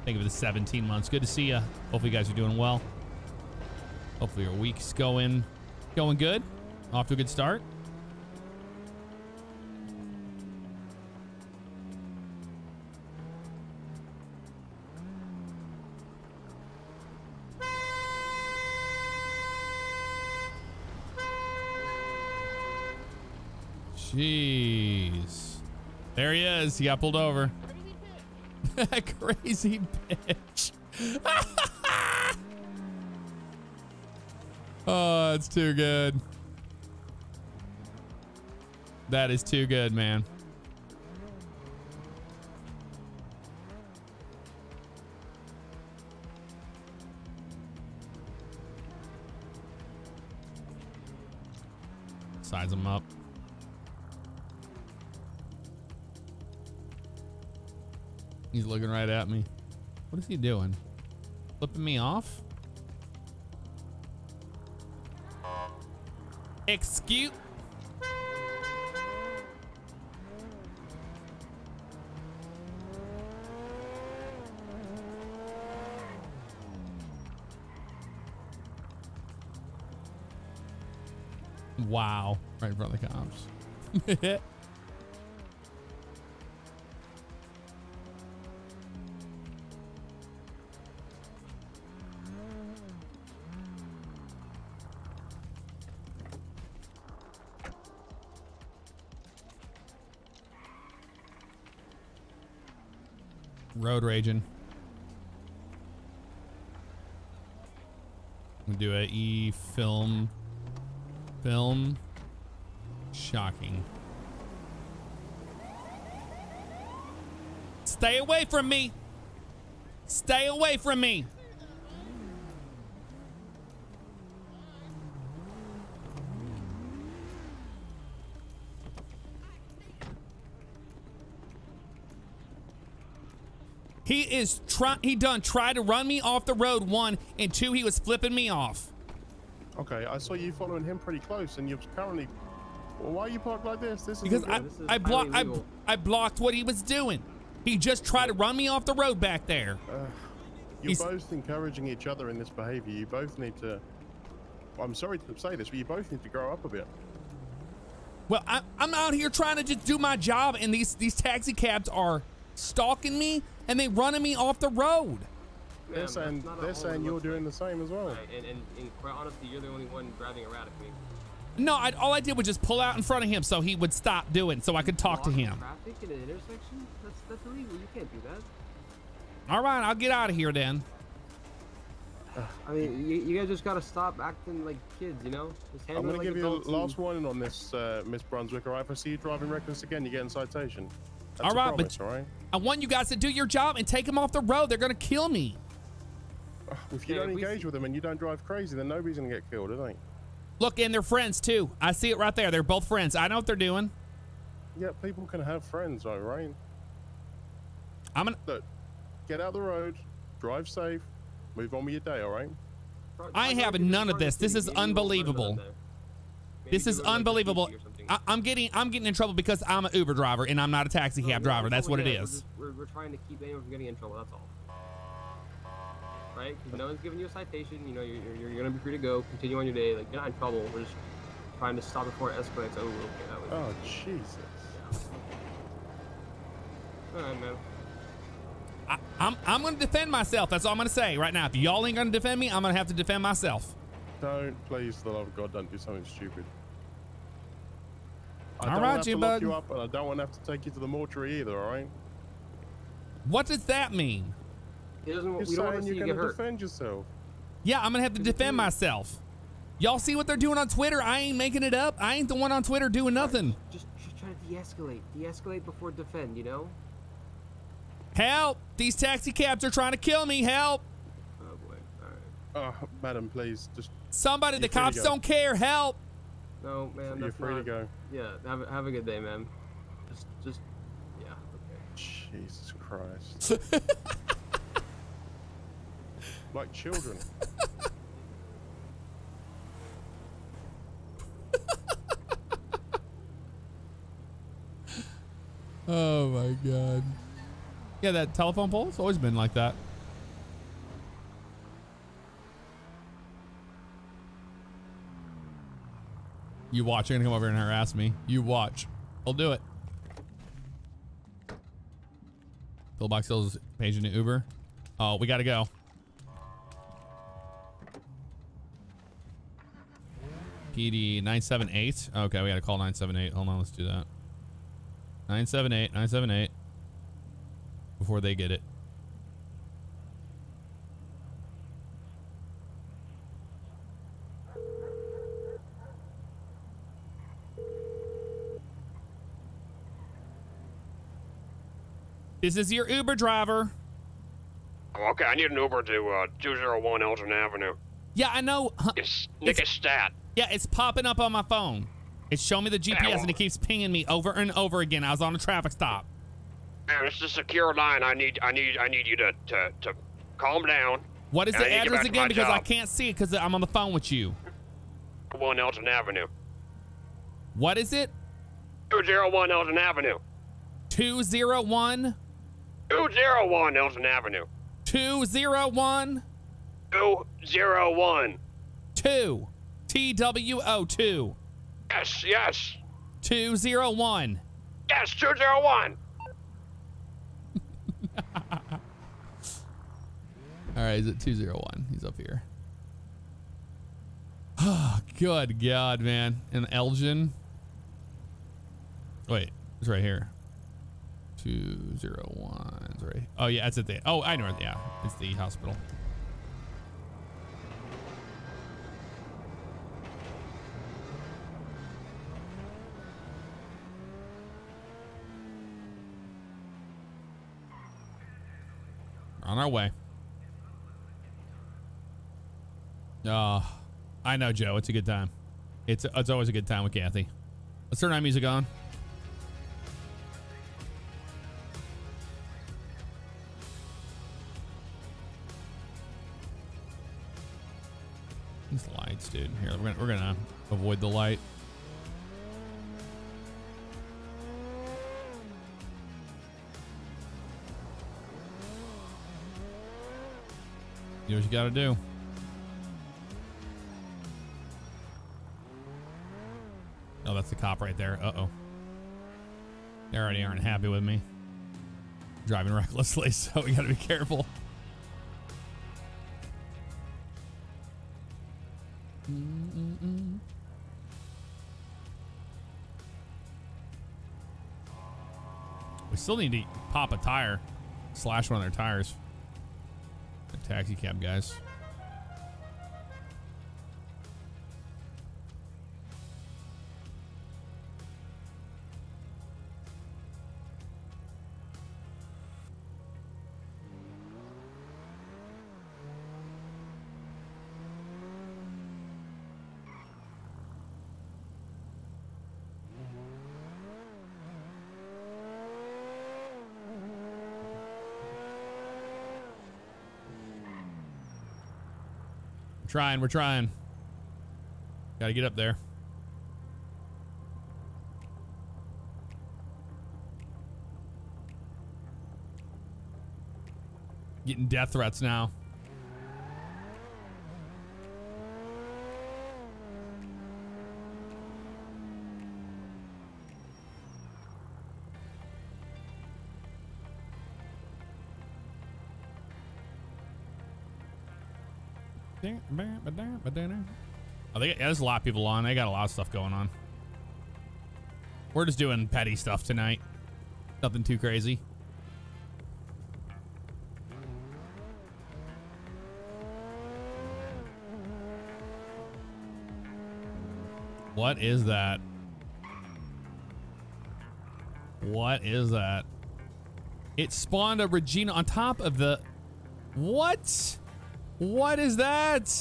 thank you for the 17 months. Good to see you. Hopefully you guys are doing well. Hopefully your week's going going good. Off to a good start. Jeez. There he is. He got pulled over. Crazy bitch. oh, it's too good. That is too good, man. Right at me. What is he doing? Flipping me off? Excuse. Wow. Right in front of the cops. Road raging. Do a E film. Film. Shocking. Stay away from me. Stay away from me. He is try he done tried to run me off the road one and two he was flipping me off. Okay, I saw you following him pretty close, and you're currently. Well, why are you parked like this? This is Because I I blocked I, I blocked what he was doing. He just tried to run me off the road back there. Uh, you're He's- both encouraging each other in this behavior. You both need to. I'm sorry to say this, but you both need to grow up a bit. Well, I, I'm out here trying to just do my job, and these these taxi cabs are stalking me and they running me off the road. They're saying they're saying you're doing the same as well. Right, and, and, and quite honestly, you're the only one driving erratically. No, I, all I did was just pull out in front of him so he would stop doing, so I could talk to him. Traffic in an intersection? That's that's illegal. You can't do that. All right, I'll get out of here then. I mean, you, you guys just gotta stop acting like kids, you know? Just I'm handle gonna like give you a last warning on this, uh, Miss Brunswick. All right, if I see you driving reckless again, you get a citation. That's all a right, promise, but all right? I want you guys to do your job and take them off the road. They're gonna kill me. If you Yeah, don't engage with them and you don't drive crazy, then nobody's gonna get killed, are they? Look, and they're friends too. I see it right there. They're both friends. I know what they're doing. Yeah, people can have friends, all right? I'm gonna look. Get out the road, drive safe, move on with your day, all right? I ain't having none of this. This is unbelievable. This is unbelievable. I, I'm getting I'm getting in trouble because I'm an Uber driver and I'm not a taxi cab driver. That's what it is. We're just- We're, we're trying to keep anyone from getting in trouble. That's all. Right? 'Cause no one's giving you a citation. You know, you're, you're, you're gonna be free to go. Continue on your day. Like you're not in trouble. We're just trying to stop before it escalates. Oh, okay, that was. Oh, Jesus. All right, man. I, I'm I'm gonna defend myself. That's all I'm gonna say right now. If y'all ain't gonna defend me, I'm gonna have to defend myself. Don't, please, the love of God, don't do something stupid. I All don't right, have to you lock you up, and I don't want to have to take you to the mortuary either, all right? What does that mean? He doesn't. You're we don't want saying to see you're going get to hurt. defend yourself. Yeah, I'm gonna have to defend myself. Y'all see what they're doing on Twitter? I ain't making it up. I ain't the one on Twitter doing nothing. Just, just try to de-escalate. De-escalate before defend. You know. Help! These taxi cabs are trying to kill me. Help! Oh boy. All right. Oh, madam, please, just. Somebody, the cops don't care. Help! No, man. You're that's free to go. Yeah. Have a, have a good day, man. Just, just. Yeah. Okay. Jesus Christ. like children. Oh my god. Yeah, that telephone pole has always been like that. You watch. You're gonna come over and harass me. You watch. I'll do it. Pillbox Hills paging to Uber. Oh, we gotta go. PD 978. Okay, we gotta call 978. Hold on, let's do that. 978, 978. Before they get it. This is your Uber driver. Oh, okay, I need an Uber to uh, 201 Elgin Avenue. Yeah, I know. It's Nick Stat. Yeah, it's popping up on my phone. It's showing me the GPS well- and it keeps pinging me over and over again. I was on a traffic stop. Man, it's a secure line. I need, I need, I need you to, to, to calm down. What is the I need to get address again? Because I can't see it because I'm on the phone with you. One Elgin Avenue. What is it? 201 Elgin Avenue. 201 201 Elgin Avenue. 201 201. 2 T W O 2 Yes, yes. 201. Yes, 201. All right, is it 201? He's up here. Oh, good God, man. And Elgin. Wait, it's right here. 201. Right. Oh, yeah, it's at the. Oh, I know. Yeah, it's the hospital. On our way. Oh, I know, Joe. It's a good time. It's it's always a good time with Kathy. Let's turn our music on. Dude. Here, we're gonna we're gonna avoid the light. Do what you gotta do. Oh, that's the cop right there. Uh oh. They already aren't happy with me. Driving recklessly, so we gotta be careful. We still need to pop a tire, slash one of their tires. The taxi cab guys. Trying. We're trying. Got to get up there. Getting death threats now. Oh, they, yeah, there's a lot of people on. They got a lot of stuff going on. We're just doing petty stuff tonight. Nothing too crazy. What is that? What is that? It spawned a Regina on top of the... What? What is that?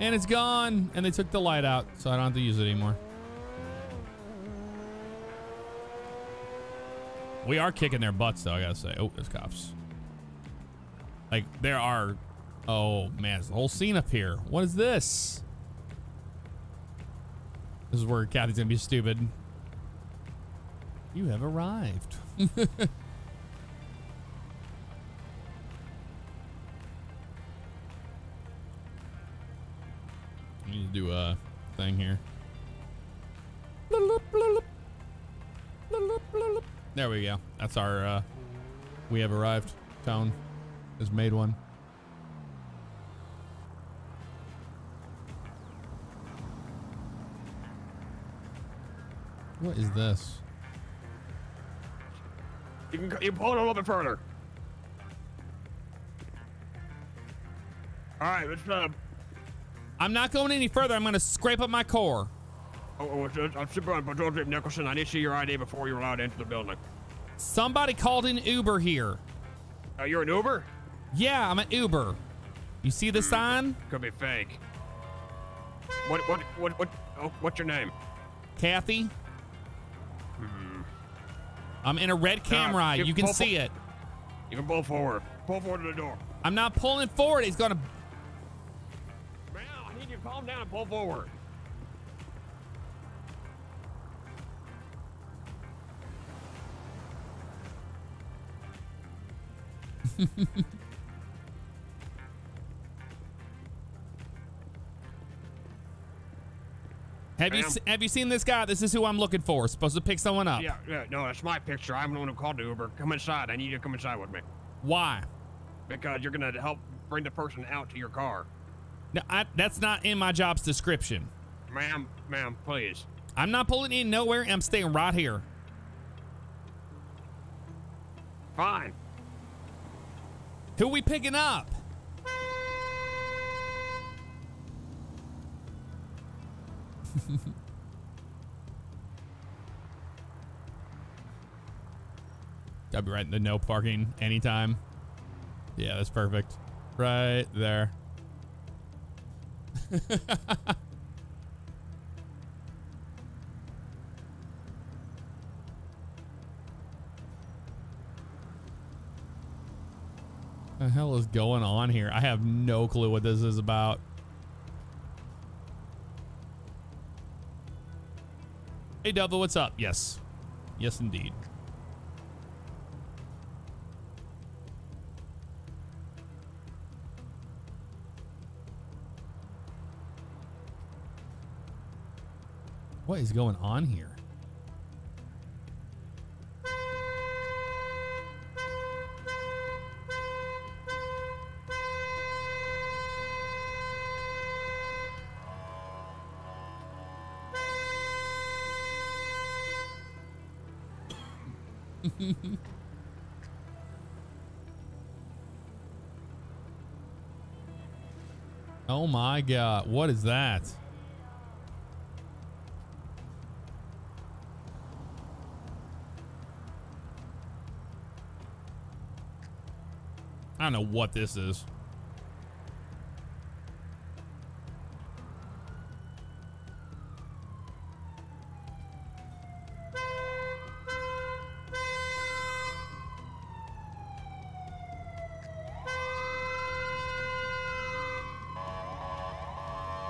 And it's gone. And they took the light out, so I don't have to use it anymore. We are kicking their butts, though, I gotta say. Oh, there's cops. Like, there are... Oh, man, there's a whole scene up here. What is this? This is where Kathy's gonna be stupid. You have arrived. do a thing here. There we go. That's our uh we have arrived tone. Has made one. What is this? You can you pull it a little bit further. All right, let's uh. I'm not going any further. I'm gonna scrape up my core. Oh, oh, it's- I'm Super Patrol Chief Nicholson. I need to see your ID before you're allowed to enter the building. Somebody called in Uber here. Uh, you're an Uber? Yeah, I'm an Uber. You see the sign? Could be fake. What what what what? Oh, what's your name? Kathy? Hmm. I'm in a red Camry. you you can see it. You can pull forward. Pull forward to the door. I'm not pulling forward. He's gonna. Man, I need you to calm down and pull forward. Have you have you seen this guy? This is who I'm looking for. Supposed to pick someone up. Yeah, yeah, no, that's my picture. I'm the one who called the Uber. Come inside. I need you to come inside with me. Why? Because you're gonna help bring the person out to your car. No, I, that's not in my job's description. Ma'am, ma'am, please. I'm not pulling in nowhere. I'm staying right here. Fine. Who we picking up? Gotta be right in the no parking anytime. Yeah, that's perfect. Right there. The hell is going on here? I have no clue what this is about. Hey, Double, what's up? Yes. Yes, indeed. What is going on here? oh my god, what is that? Don't know what this is.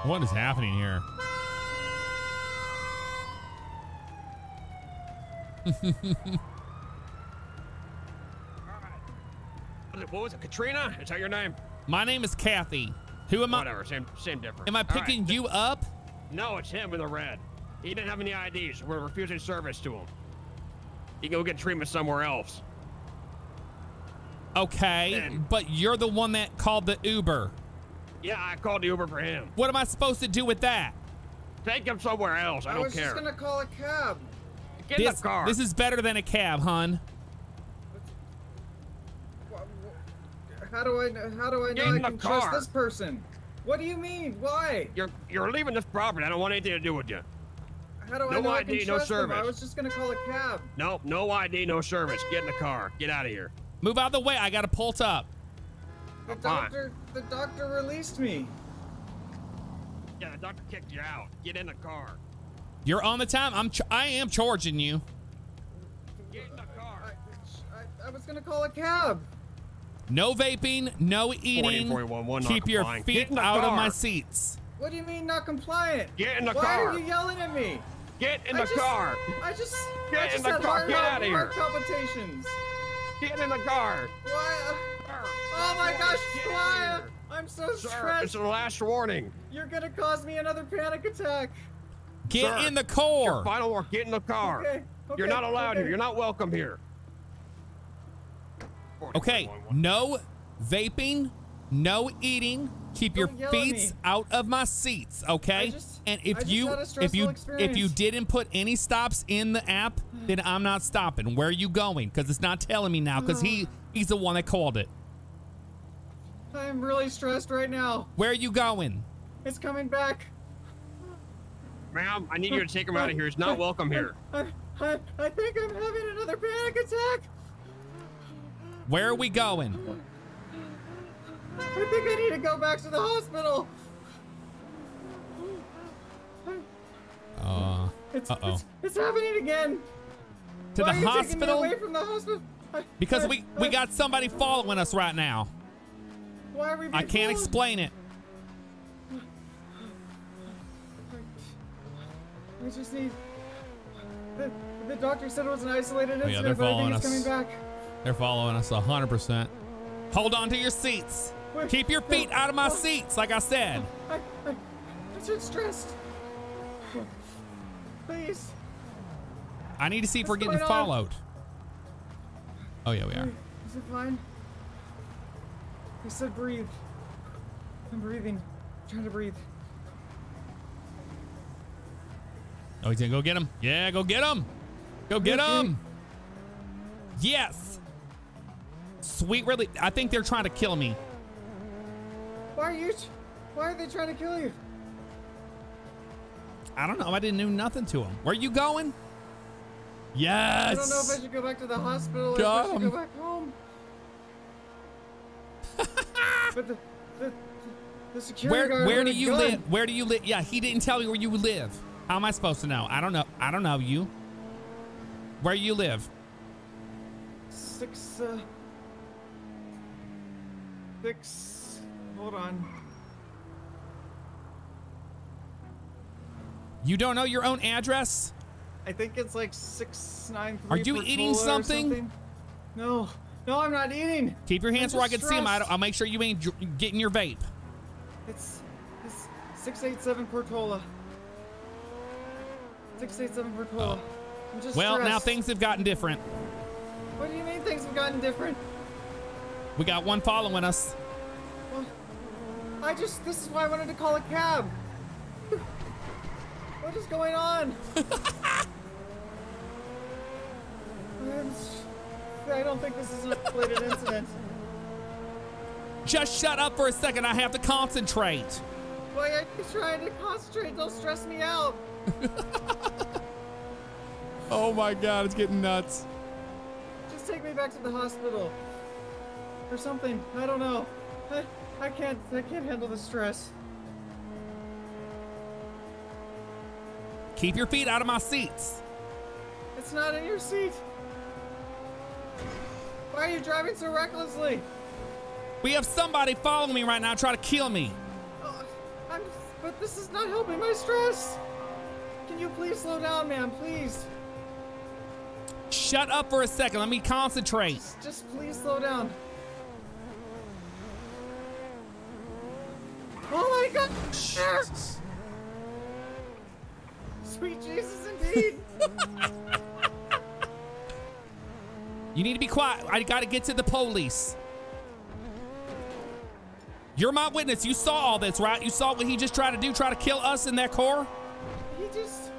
What is happening here? What was it, Katrina? Is that your name? My name is Kathy. Who am I? Whatever, same, same difference. Am I All right. picking you up? No, it's him in the red. He didn't have any IDs. We're refusing service to him. He can go get treatment somewhere else. Okay, but you're the one that called the Uber. Yeah, I called the Uber for him. What am I supposed to do with that? Take him somewhere else. I, don't care. I was care. just gonna call a cab. Get in This, the car. this is better than a cab, hun. How do I know? How do I Get know I in the can trust this person? What do you mean? Why? You're you're leaving this property. I don't want anything to do with you. How do I No know I ID, can no trust them? I was just gonna call a cab. No, no ID, no service. Get in the car. Get out of here. Move out of the way. I got to pull up. The Fine. doctor, the doctor released me. Yeah, the doctor kicked you out. Get in the car. You're on the time. I'm. Ch- I am charging you. Get in the car. I, I was gonna call a cab. No vaping. No eating. 41, not Keep your complying. feet Get in the out of my seats. What do you mean not compliant? Get in the Why car. are you yelling at me? Get in I the just- car. I just. Get I in the car. Get heart, outta here. Heart palpitations. Get in the car. Why? uh, oh my gosh! Why? I'm so Sir, stressed. it's the last warning. You're gonna cause me another panic attack. Get Sir, in the car. Your final warning. Get in the car. Okay, You're not allowed okay. here. You're not welcome here. Okay. No vaping. No eating. Keep your Don't yell at feet out of my seats. Okay. just- and if you if you stressful if you didn't put any stops in the app, then I'm not stopping. Where are you going? Because it's not telling me now. Because he he's the one that called it. I'm really stressed right now. Where are you going? It's coming back. Ma'am, I need you to take him out of here. He's not welcome here. I, I, I think I'm having another panic attack. Where are we going? I think I need to go back to the hospital. Uh. It's, Uh oh. it's, it's happening again. To Why the are you taking me hospital? away from the hospital? Because we we got somebody following us right now. Why are we? I can't followed? explain it. I just need. The, the doctor said it was an isolated yeah, incident, they're but I following think it's us. coming back. They're following us 100%. Hold on to your seats. Wait, Keep your feet out of my seats, like I said. I, I, I'm just stressed. Please. I need to see if we're getting followed. Oh, yeah, we are. Is it fine? He said breathe. I'm breathing. trying to breathe. Oh, he's gonna go get him. Yeah, go get him. Go get Okay. him. Yes. Sweet really. I think they're trying to kill me. Why are you? Why are they trying to kill you? I don't know. I didn't do nothing to him. Where are you going? Yes. I don't know if I should go back to the hospital or if I should go back home. but the, the, the security Where guard where do you gun. live? Where do you live? Yeah, he didn't tell me where you live. How am I supposed to know? I don't know. I don't know you. Where you live? Six, uh, six. Hold on. You don't know your own address? I think it's like six nine three. Are you eating or something? No, no, I'm not eating. Keep your hands I'm where I can see them. I stressed. will make sure you ain't getting your vape. It's it's six eight seven Portola. Six eight seven Portola. Oh. Well, now things have gotten different. What do you mean things have gotten different? We got one following us. Well, I just this is why I wanted to call a cab. What is going on? I don't think this is an isolated incident. Just shut up for a second. I have to concentrate. Why are you trying to concentrate? Don't stress me out. Oh my god, it's getting nuts. Just take me back to the hospital. Or something. I don't know. I, I can't I can't handle the stress. Keep your feet out of my seats. It's not in your seat. Why are you driving so recklessly? We have somebody following me right now trying to kill me. Oh, I'm but this is not helping my stress. Can you please slow down, ma'am? Please. Shut up for a second. Let me concentrate. Just please slow down. Oh my god! Sweet Jesus, indeed. You need to be quiet. I got to get to the police. You're my witness. You saw all this, right? You saw what he just tried to do, try to kill us in that car? he just.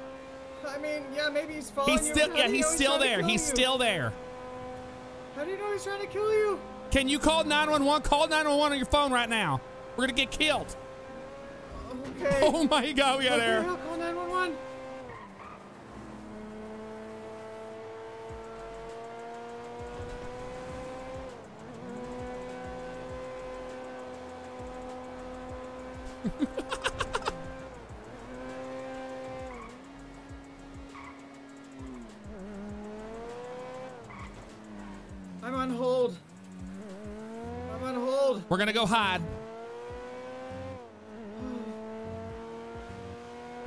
I mean, yeah, maybe he's following He's still, how yeah, you he's know still there. He's you? still there. How do you know he's trying to kill you? Can you call 911? Call 911 on your phone right now. We're going to get killed. Okay. Oh my God, we got air. Call 911. I'm on hold. I'm on hold. We're going to go hide.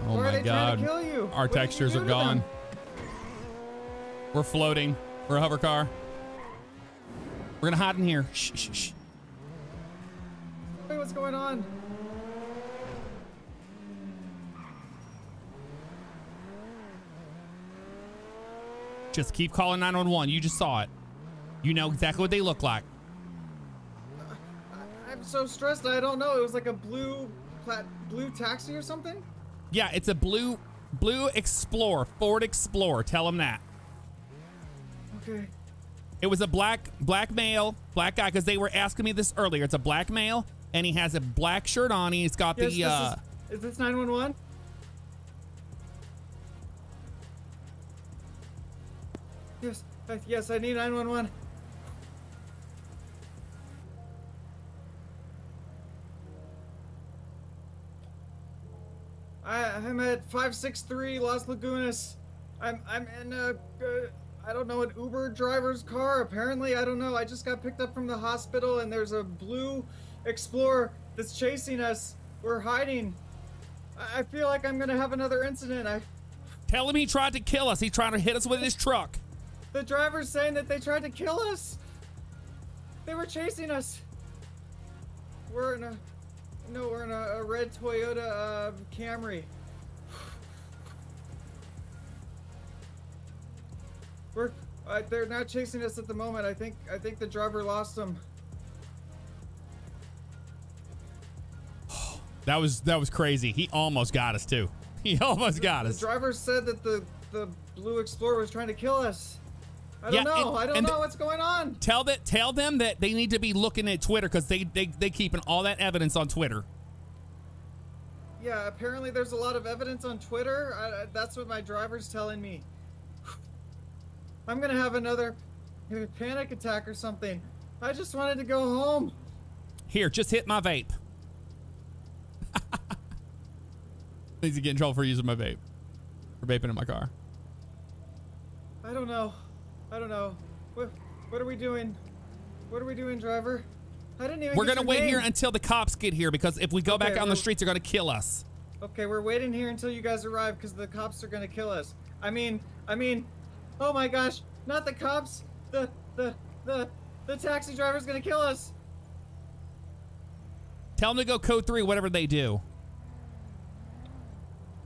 Oh Why my God. to kill you? Our What textures are gone. them? We're floating. We're a hover car. We're going to hide in here. Shh, shh, shh. Wait, what's going on? Just keep calling 911. You just saw it. You know exactly what they look like. I'm so stressed. I don't know. It was like a blue, plat, blue taxi or something. Yeah, it's a blue blue Explorer, Ford Explorer. Tell him that. Okay. It was a black black male, black guy, because they were asking me this earlier. It's a black male, and he has a black shirt on. He's got Yes, the this uh, is, is this 911? Yes, uh, yes, I need 911. I, I'm at 563 Las Lagunas. I'm I'm in a, uh, I don't know, an Uber driver's car. Apparently, I don't know. I just got picked up from the hospital, and there's a blue Explorer that's chasing us. We're hiding. I, I feel like I'm gonna have another incident. I, tell him he tried to kill us. He tried to hit us with his truck. the driver's saying that they tried to kill us. They were chasing us. We're in a, no, we're in a, a red Toyota uh, Camry. We're, uh, they're not chasing us at the moment. I think, I think the driver lost them. That was that was crazy. He almost got us too. He almost got us. The driver said that the the blue Explorer was trying to kill us. I don't Yeah, know. and- I don't know what's going on. Tell that tell them that they need to be looking at Twitter because they they they keeping all that evidence on Twitter. Yeah, apparently there's a lot of evidence on Twitter. I, that's what my driver's telling me. I'm gonna have another panic attack or something. I just wanted to go home. Here, just hit my vape. Needs to get in trouble for using my vape. For vaping in my car. I don't know. I don't know. What what are we doing? What are we doing, driver? I didn't even. We're gonna wait name. here until the cops get here because if we go Okay, back on the streets, they're gonna kill us. Okay, we're waiting here until you guys arrive because the cops are gonna kill us. I mean, I mean, oh my gosh, not the cops. The the the the taxi driver's gonna kill us. Tell them to go code three, whatever they do.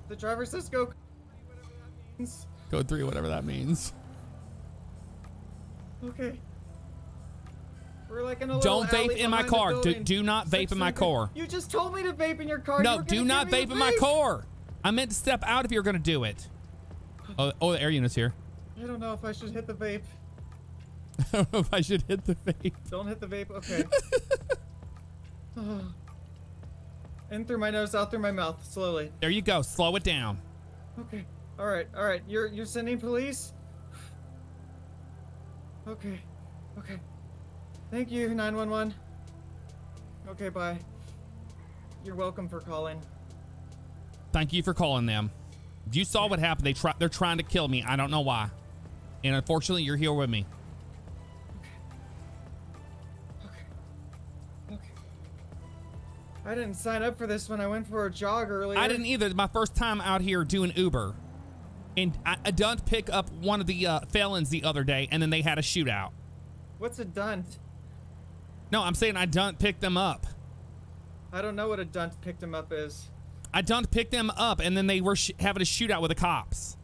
The driver says go. Whatever that means. Code three, whatever that means. Okay. We're like in a Don't vape in my car. Do, do not vape in my car. You just told me to vape in your car. No, were do not vape in my car. I meant to step out if you're gonna do it. Oh, oh, the air unit's here. I don't know if I should hit the vape. I don't know if I should hit the vape. Don't hit the vape. Okay. In through my nose, out through my mouth, slowly. There you go. Slow it down. Okay. All right. All right. You're you're sending police. Okay. Okay. Thank you, 911. Okay. Bye. You're welcome for calling. Thank you for calling them. You saw what happened. They try. They're trying to kill me. I don't know why. And unfortunately, you're here with me. Okay. Okay. Okay. I didn't sign up for this when I went for a jog earlier. I didn't either. My first time out here doing Uber. And I, I done pick up one of the uh, felons the other day, and then they had a shootout. What's a dunt? No, I'm saying I done picked them up. I don't know what a dunt picked them up is. I done picked them up, and then they were sh- having a shootout with the cops.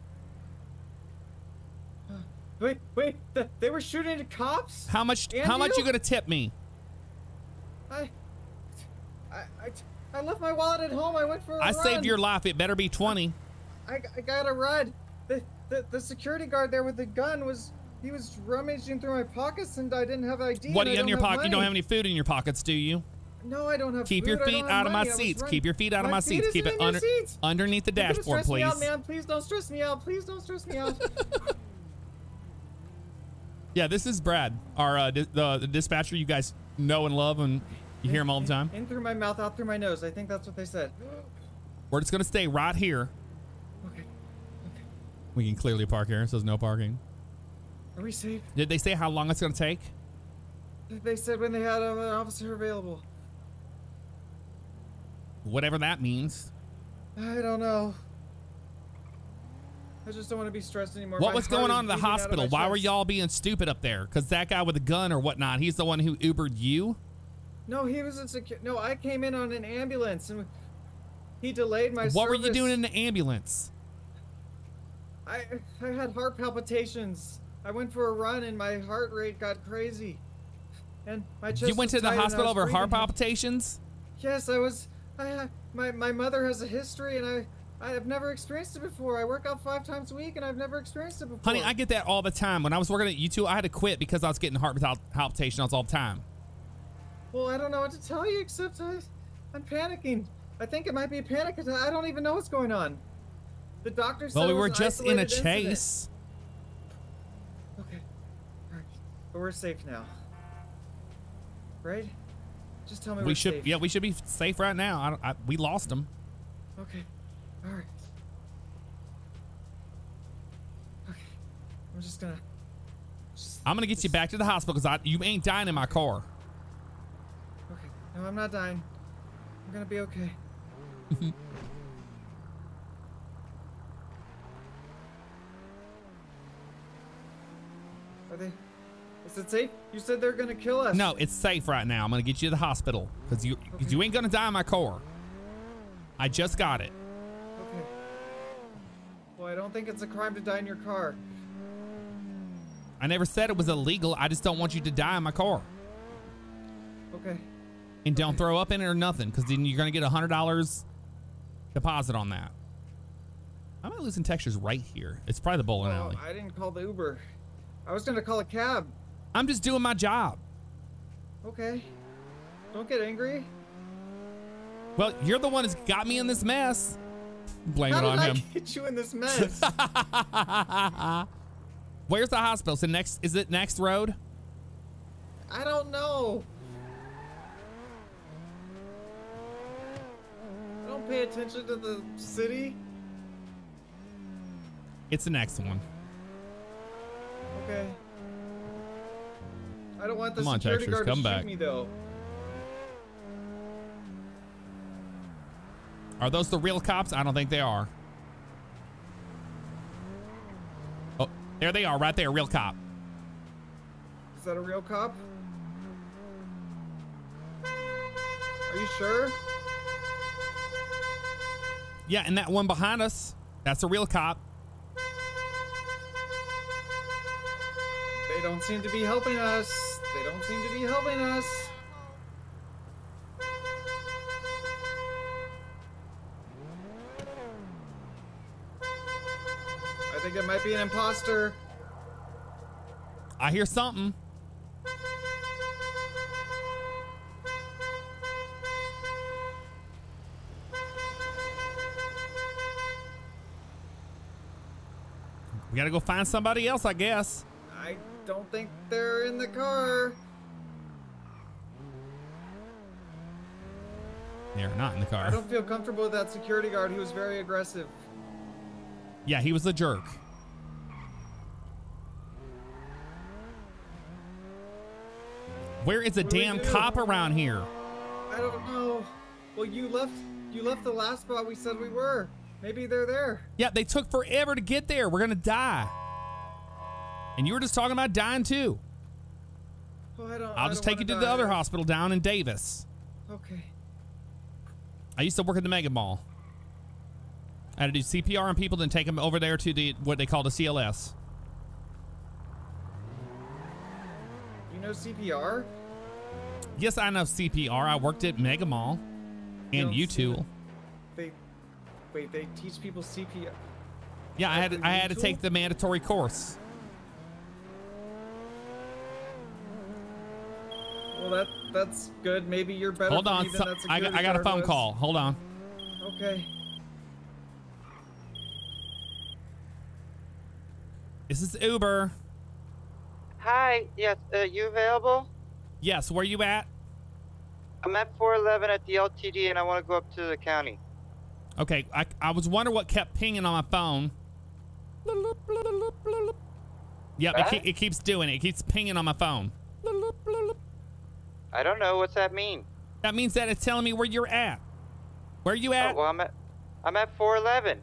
Wait, wait, th- they were shooting at cops? How much? And how much you? you gonna tip me? I, I, I, I left my wallet at home. I went for a I saved your life. It better be twenty. I, I got a ride. The, the the security guard there with the gun was he was rummaging through my pockets and I didn't have ID. What do you have in your pocket? You don't have any food in your pockets, do you? No, I don't have. Keep food. your feet out of my money. Seats. Keep your feet out of my seats. Keep it under seats. underneath the You're dashboard, stress Me out, please. man. Please don't stress me out. Please don't stress me out. Yeah, this is Brad, our uh, di- the, the dispatcher you guys know and love, and you hear him all the time. In through my mouth, out through my nose. I think that's what they said. We're just gonna stay right here. We can clearly park here. It says no parking. Are we safe? Did they say how long it's gonna take? They said when they had uh, an officer available. Whatever that means. I don't know. I just don't want to be stressed anymore. What My was going on in the beating out of hospital? Why were y'all being stupid up there? Because that guy with a gun or whatnot, he's the one who Ubered you? No, he was in secu- No, I came in on an ambulance and he delayed my. what were you doing in the ambulance? I I had heart palpitations. I went for a run and my heart rate got crazy. And my chest You went to the tight and I hospital over heart palpitations? Yes, I was. I uh, my my mother has a history, and I I have never experienced it before. I work out five times a week, and I've never experienced it before. Honey, I get that all the time. When I was working at YouTool, I had to quit because I was getting heart palpitations all the time. Well, I don't know what to tell you except I, I'm panicking. I think it might be a panic attack. I don't even know what's going on. The doctor said Well, we were just in a isolated incident. chase. Okay. All right. But we're safe now. Right? Just tell me We we're should, safe. yeah, we should be safe right now. I, I, we lost him. Okay. All right. Okay. I'm just gonna. I'm gonna get you back to the hospital because I you ain't dying in my car. Okay. No, I'm not dying. I'm gonna be okay. Are they? Is it safe? You said they're gonna kill us. No, it's safe right now. I'm gonna get you to the hospital because you, cause you ain't gonna die in my car. I just got it. Okay. Well, I don't think it's a crime to die in your car. I never said it was illegal. I just don't want you to die in my car. Okay. And don't throw up in it or nothing because then you're gonna get a hundred dollars deposit on that. I'm losing textures right here. It's probably the bowling Oh, alley. I didn't call the Uber. I was gonna call a cab. I'm just doing my job. Okay. Don't get angry. Well, you're the one that's got me in this mess. Blame How it did on I him. get you in this mess? Where's the hospital? Is it next? Is it next road? I don't know. I don't pay attention to the city. It's the next one. Okay. I don't want the Come on, security Texas, guard come to back. shoot me though. Are those the real cops? I don't think they are. Oh, there they are, right there, real cop. Is that a real cop? Are you sure? Yeah, and that one behind us, that's a real cop. They don't seem to be helping us. They don't seem to be helping us. I think it might be an imposter. I hear something. We gotta go find somebody else, I guess. Don't think they're in the car. They're not in the car. I don't feel comfortable with that security guard. He was very aggressive. Yeah, he was a jerk. Where is a What do damn do? cop around here? I don't know. Well, you left. You left the last spot we said we were. Maybe they're there. Yeah, they took forever to get there. We're gonna die. And you were just talking about dying too. Oh, I don't. I'll I just don't take you to the other hospital down in Davis. Okay. I used to work at the Mega Mall. I had to do CPR on people, then take them over there to the what they call the CLS. You know CPR? Yes, I know CPR. I worked at Mega Mall and YouTool. They. Wait, they teach people CPR. Yeah, I had I had to take the mandatory course. Well, that that's good. Maybe you're better. Hold on, so- I, I got a phone call. Hold on. Okay. This is Uber. Hi, yes, uh, you available? Yes, where are you at? I'm at 411 at the LTD and I want to go up to the county. Okay, I, I was wondering what kept pinging on my phone. Yep, it, What? keep, it keeps doing it. It keeps pinging on my phone. I don't know. What's that mean? That means that it's telling me where you're at. Where are you oh, at? Oh, well, I'm at, I'm at 411.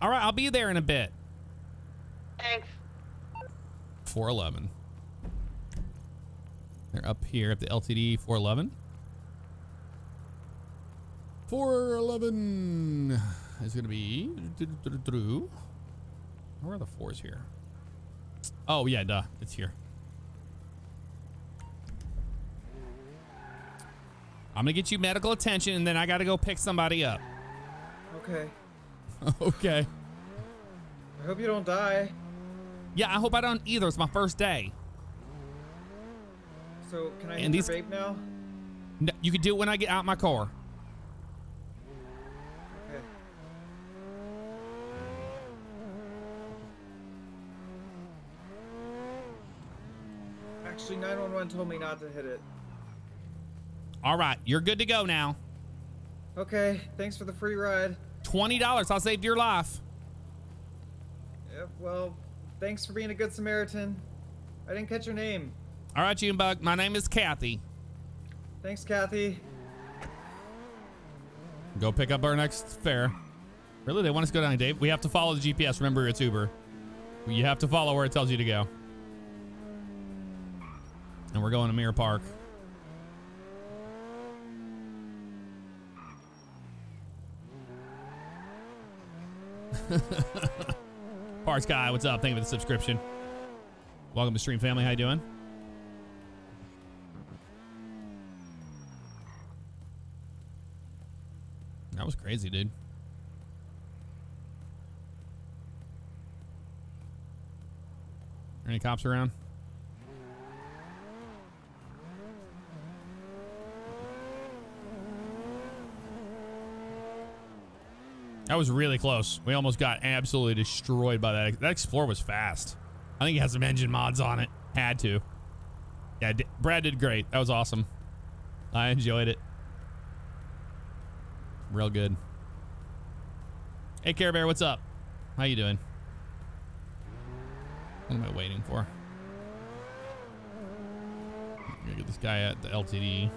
All right, I'll be there in a bit. Thanks. 411. They're up here at the LTD 411. 411 is going to be. Where are the fours here? Oh, yeah, duh. It's here. I'm to get you medical attention and then I got to go pick somebody up. Okay. okay. I hope you don't die. Yeah, I hope I don't either. It's my first day. So can I And hit these- vape now? No, you can do it when I get out my car. Okay. Actually, 911 told me not to hit it. All right, you're good to go now. Okay, thanks for the free ride. $20. I saved your life. Yeah, well, thanks for being a good Samaritan. I didn't catch your name. All right, Junebug. My name is Kathy. Thanks, Kathy. Go pick up our next fare. Really? They want us to go down, Dave? We have to follow the GPS. Remember, it's Uber. You have to follow where it tells you to go. And we're going to Mirror Park. Parks guy, what's up? Thank you for the subscription. Welcome to Stream Family. How you doing? That was crazy, dude. Are Any cops around? That was really close. We almost got absolutely destroyed by that. That Explorer was fast. I think it has some engine mods on it. Had to. Yeah, Brad did great. That was awesome. I enjoyed it. Real good. Hey, Care Bear, what's up? How you doing? What am I waiting for? I'm gonna get this guy at the LTD.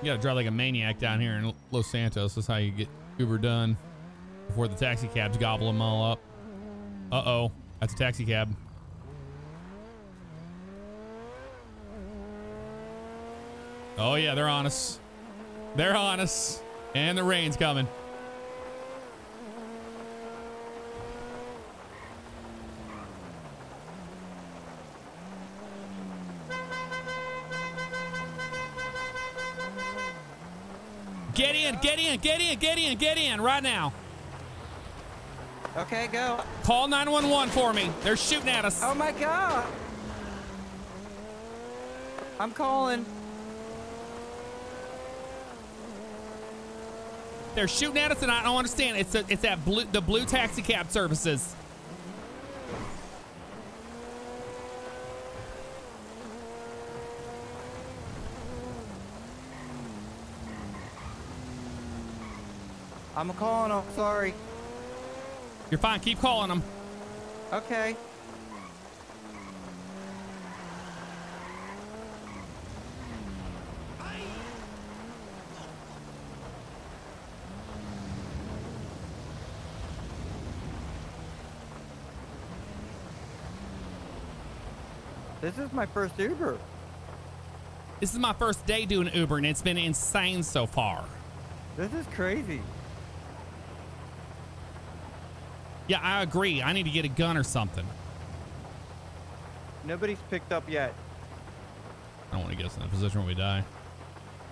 You gotta drive like a maniac down here in Los Santos. That's how you get Uber done before the taxi cabs gobble them all up. Uh oh, that's a taxi cab. Oh yeah, they're on us. They're on us, and the rain's coming. Get in, get in, get in, get in, right now. Okay, go. Call 911 for me. They're shooting at us. Oh my god. I'm calling. They're shooting at us, and I don't understand. It's a, it's that blue the blue taxi cab services. I'm calling him. Sorry. You're fine. Keep calling them. Okay. This is my first Uber. This is my first day doing Uber, and it's been insane so far. This is crazy. Yeah, I agree. I need to get a gun or something. Nobody's picked up yet. I don't want to get us in a position where we die.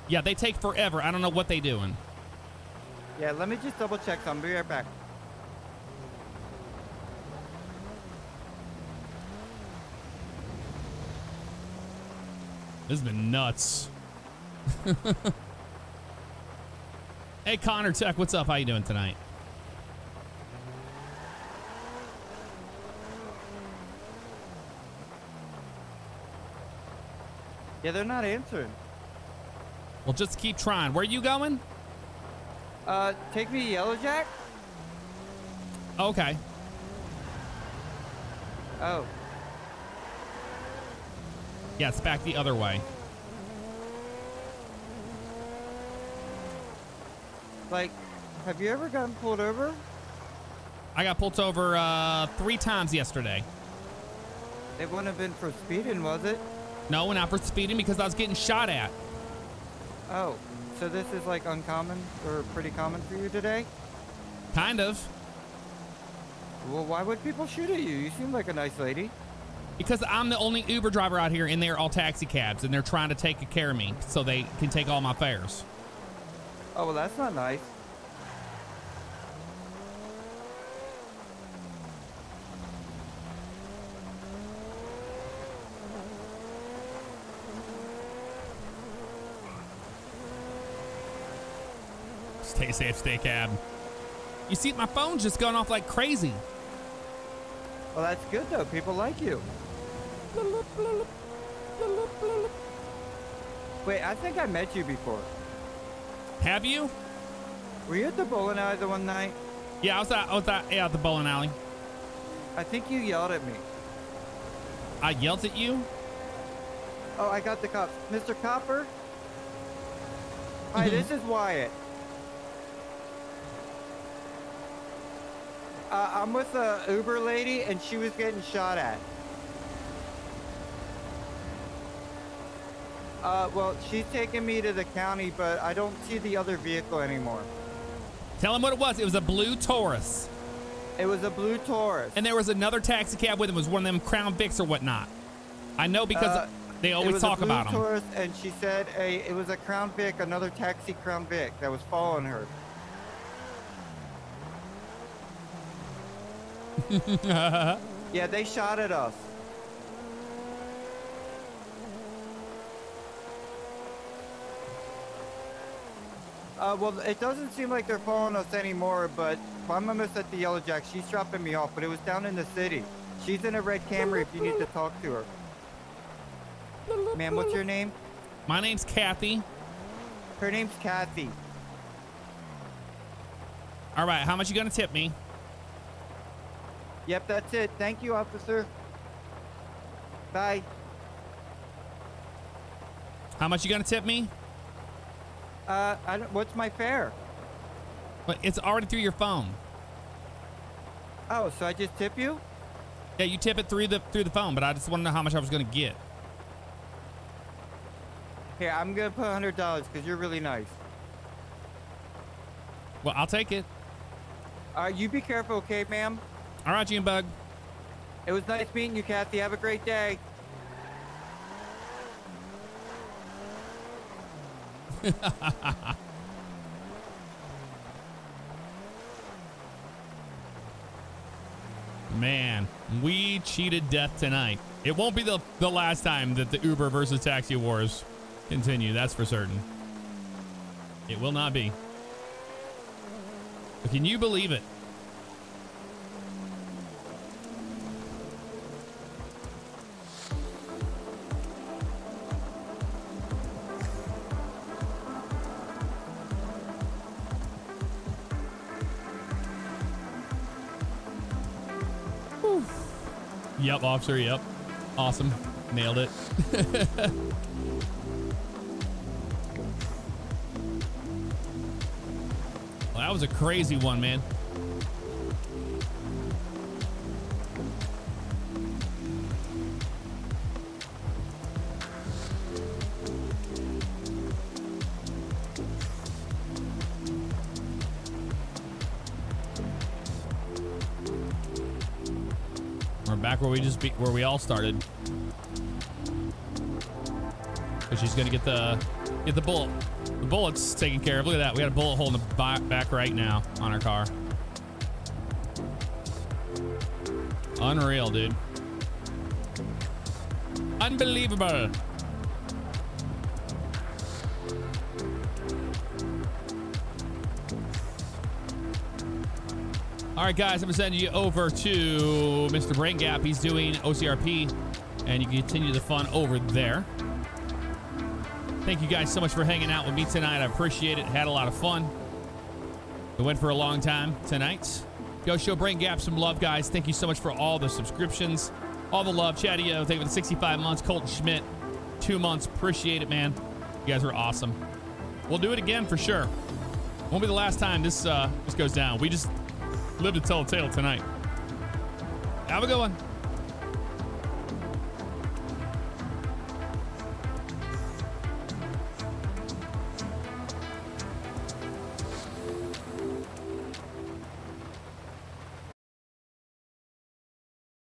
Yeah, they take forever. I don't know what they doing. Yeah, let me just double check. I'll be right back. This has been nuts. hey, Connor Tech, what's up? How you doing tonight? Yeah, they're not answering. Well, just keep trying. Where are you going? Uh, take me to Yellow Jack? Okay. Oh. Yeah, it's back the other way. Like, have you ever gotten pulled over? I got pulled over uh, three times yesterday. It wouldn't have been for speeding, was it? No, and not for speeding because I was getting shot at. Oh, so this is like uncommon or pretty common for you today? Kind of. Well, why would people shoot at you? You seem like a nice lady. Because I'm the only Uber driver out here and they're all taxi cabs and they're trying to take care of me so they can take all my fares. Oh, well, that's not nice. Stay safe, stay cab. You see, my phone's just going off like crazy. Well, that's good though. People like you. Wait, I think I met you before. Have you? Were you at the bowling alley the one night? Yeah, I was at, I was at, yeah, at the bowling alley. I think you yelled at me. I yelled at you? Oh, I got the cops. Mr. Copper? Hi, this is Wyatt. Uh, I'm with a Uber lady, and she was getting shot at. Uh, well, she's taking me to the county, but I don't see the other vehicle anymore. Tell him what it was. It was a blue Taurus. It was a blue Taurus. And there was another taxi cab with him. It was one of them Crown Vics or whatnot. I know because Uh, they it always was talk a blue about them. Taurus, and she said a it was a Crown Vic, another taxi Crown Vic that was following her. Yeah, they shot at us. Uh, well, it doesn't seem like they're following us anymore, but I'm almost at the Yellow Jack. She's dropping me off, but it was down in the city. She's in a red Camry if you need to talk to her. Ma'am, what's your name? My name's Kathy. Her name's Kathy. All right, how much you gonna tip me? Yep, that's it. Thank you, officer. Bye. How much you gonna tip me? Uh, I don't, what's my fare? But it's already through your phone. Oh, so I just tip you? Yeah, you tip it through the through the phone, but I just want to know how much I was gonna get. Here, I'm gonna put hundred dollars because you're really nice. Well, I'll take it. Uh, you be careful, okay, ma'am? All right, June Bug. It was nice meeting you, Kathy. Have a great day. Man, we cheated death tonight. It won't be the, the last time that the Uber versus taxi wars continue, that's for certain. It will not be. But can you believe it? Yep, officer. Yep. Awesome. Nailed it. well, that was a crazy one, man. Back where we just be, where we all started. But she's gonna get the get the bullet. The bullet's taken care of. Look at that. We got a bullet hole in the back right now on our car. Unreal, dude. Unbelievable. All right, guys, I'm gonna send you over to Mr. Brain Gap. He's doing OCRP, and you can continue the fun over there. Thank you guys so much for hanging out with me tonight. I appreciate it. Had a lot of fun. We went for a long time tonight. Go show Brain Gap some love, guys. Thank you so much for all the subscriptions, all the love. Chatio, thank you for the 65 months. Colton Schmidt, two months. Appreciate it, man. You guys are awesome. We'll do it again for sure. Won't be the last time this uh, this goes down. We just lived to tell a tale tonight. Have a good one.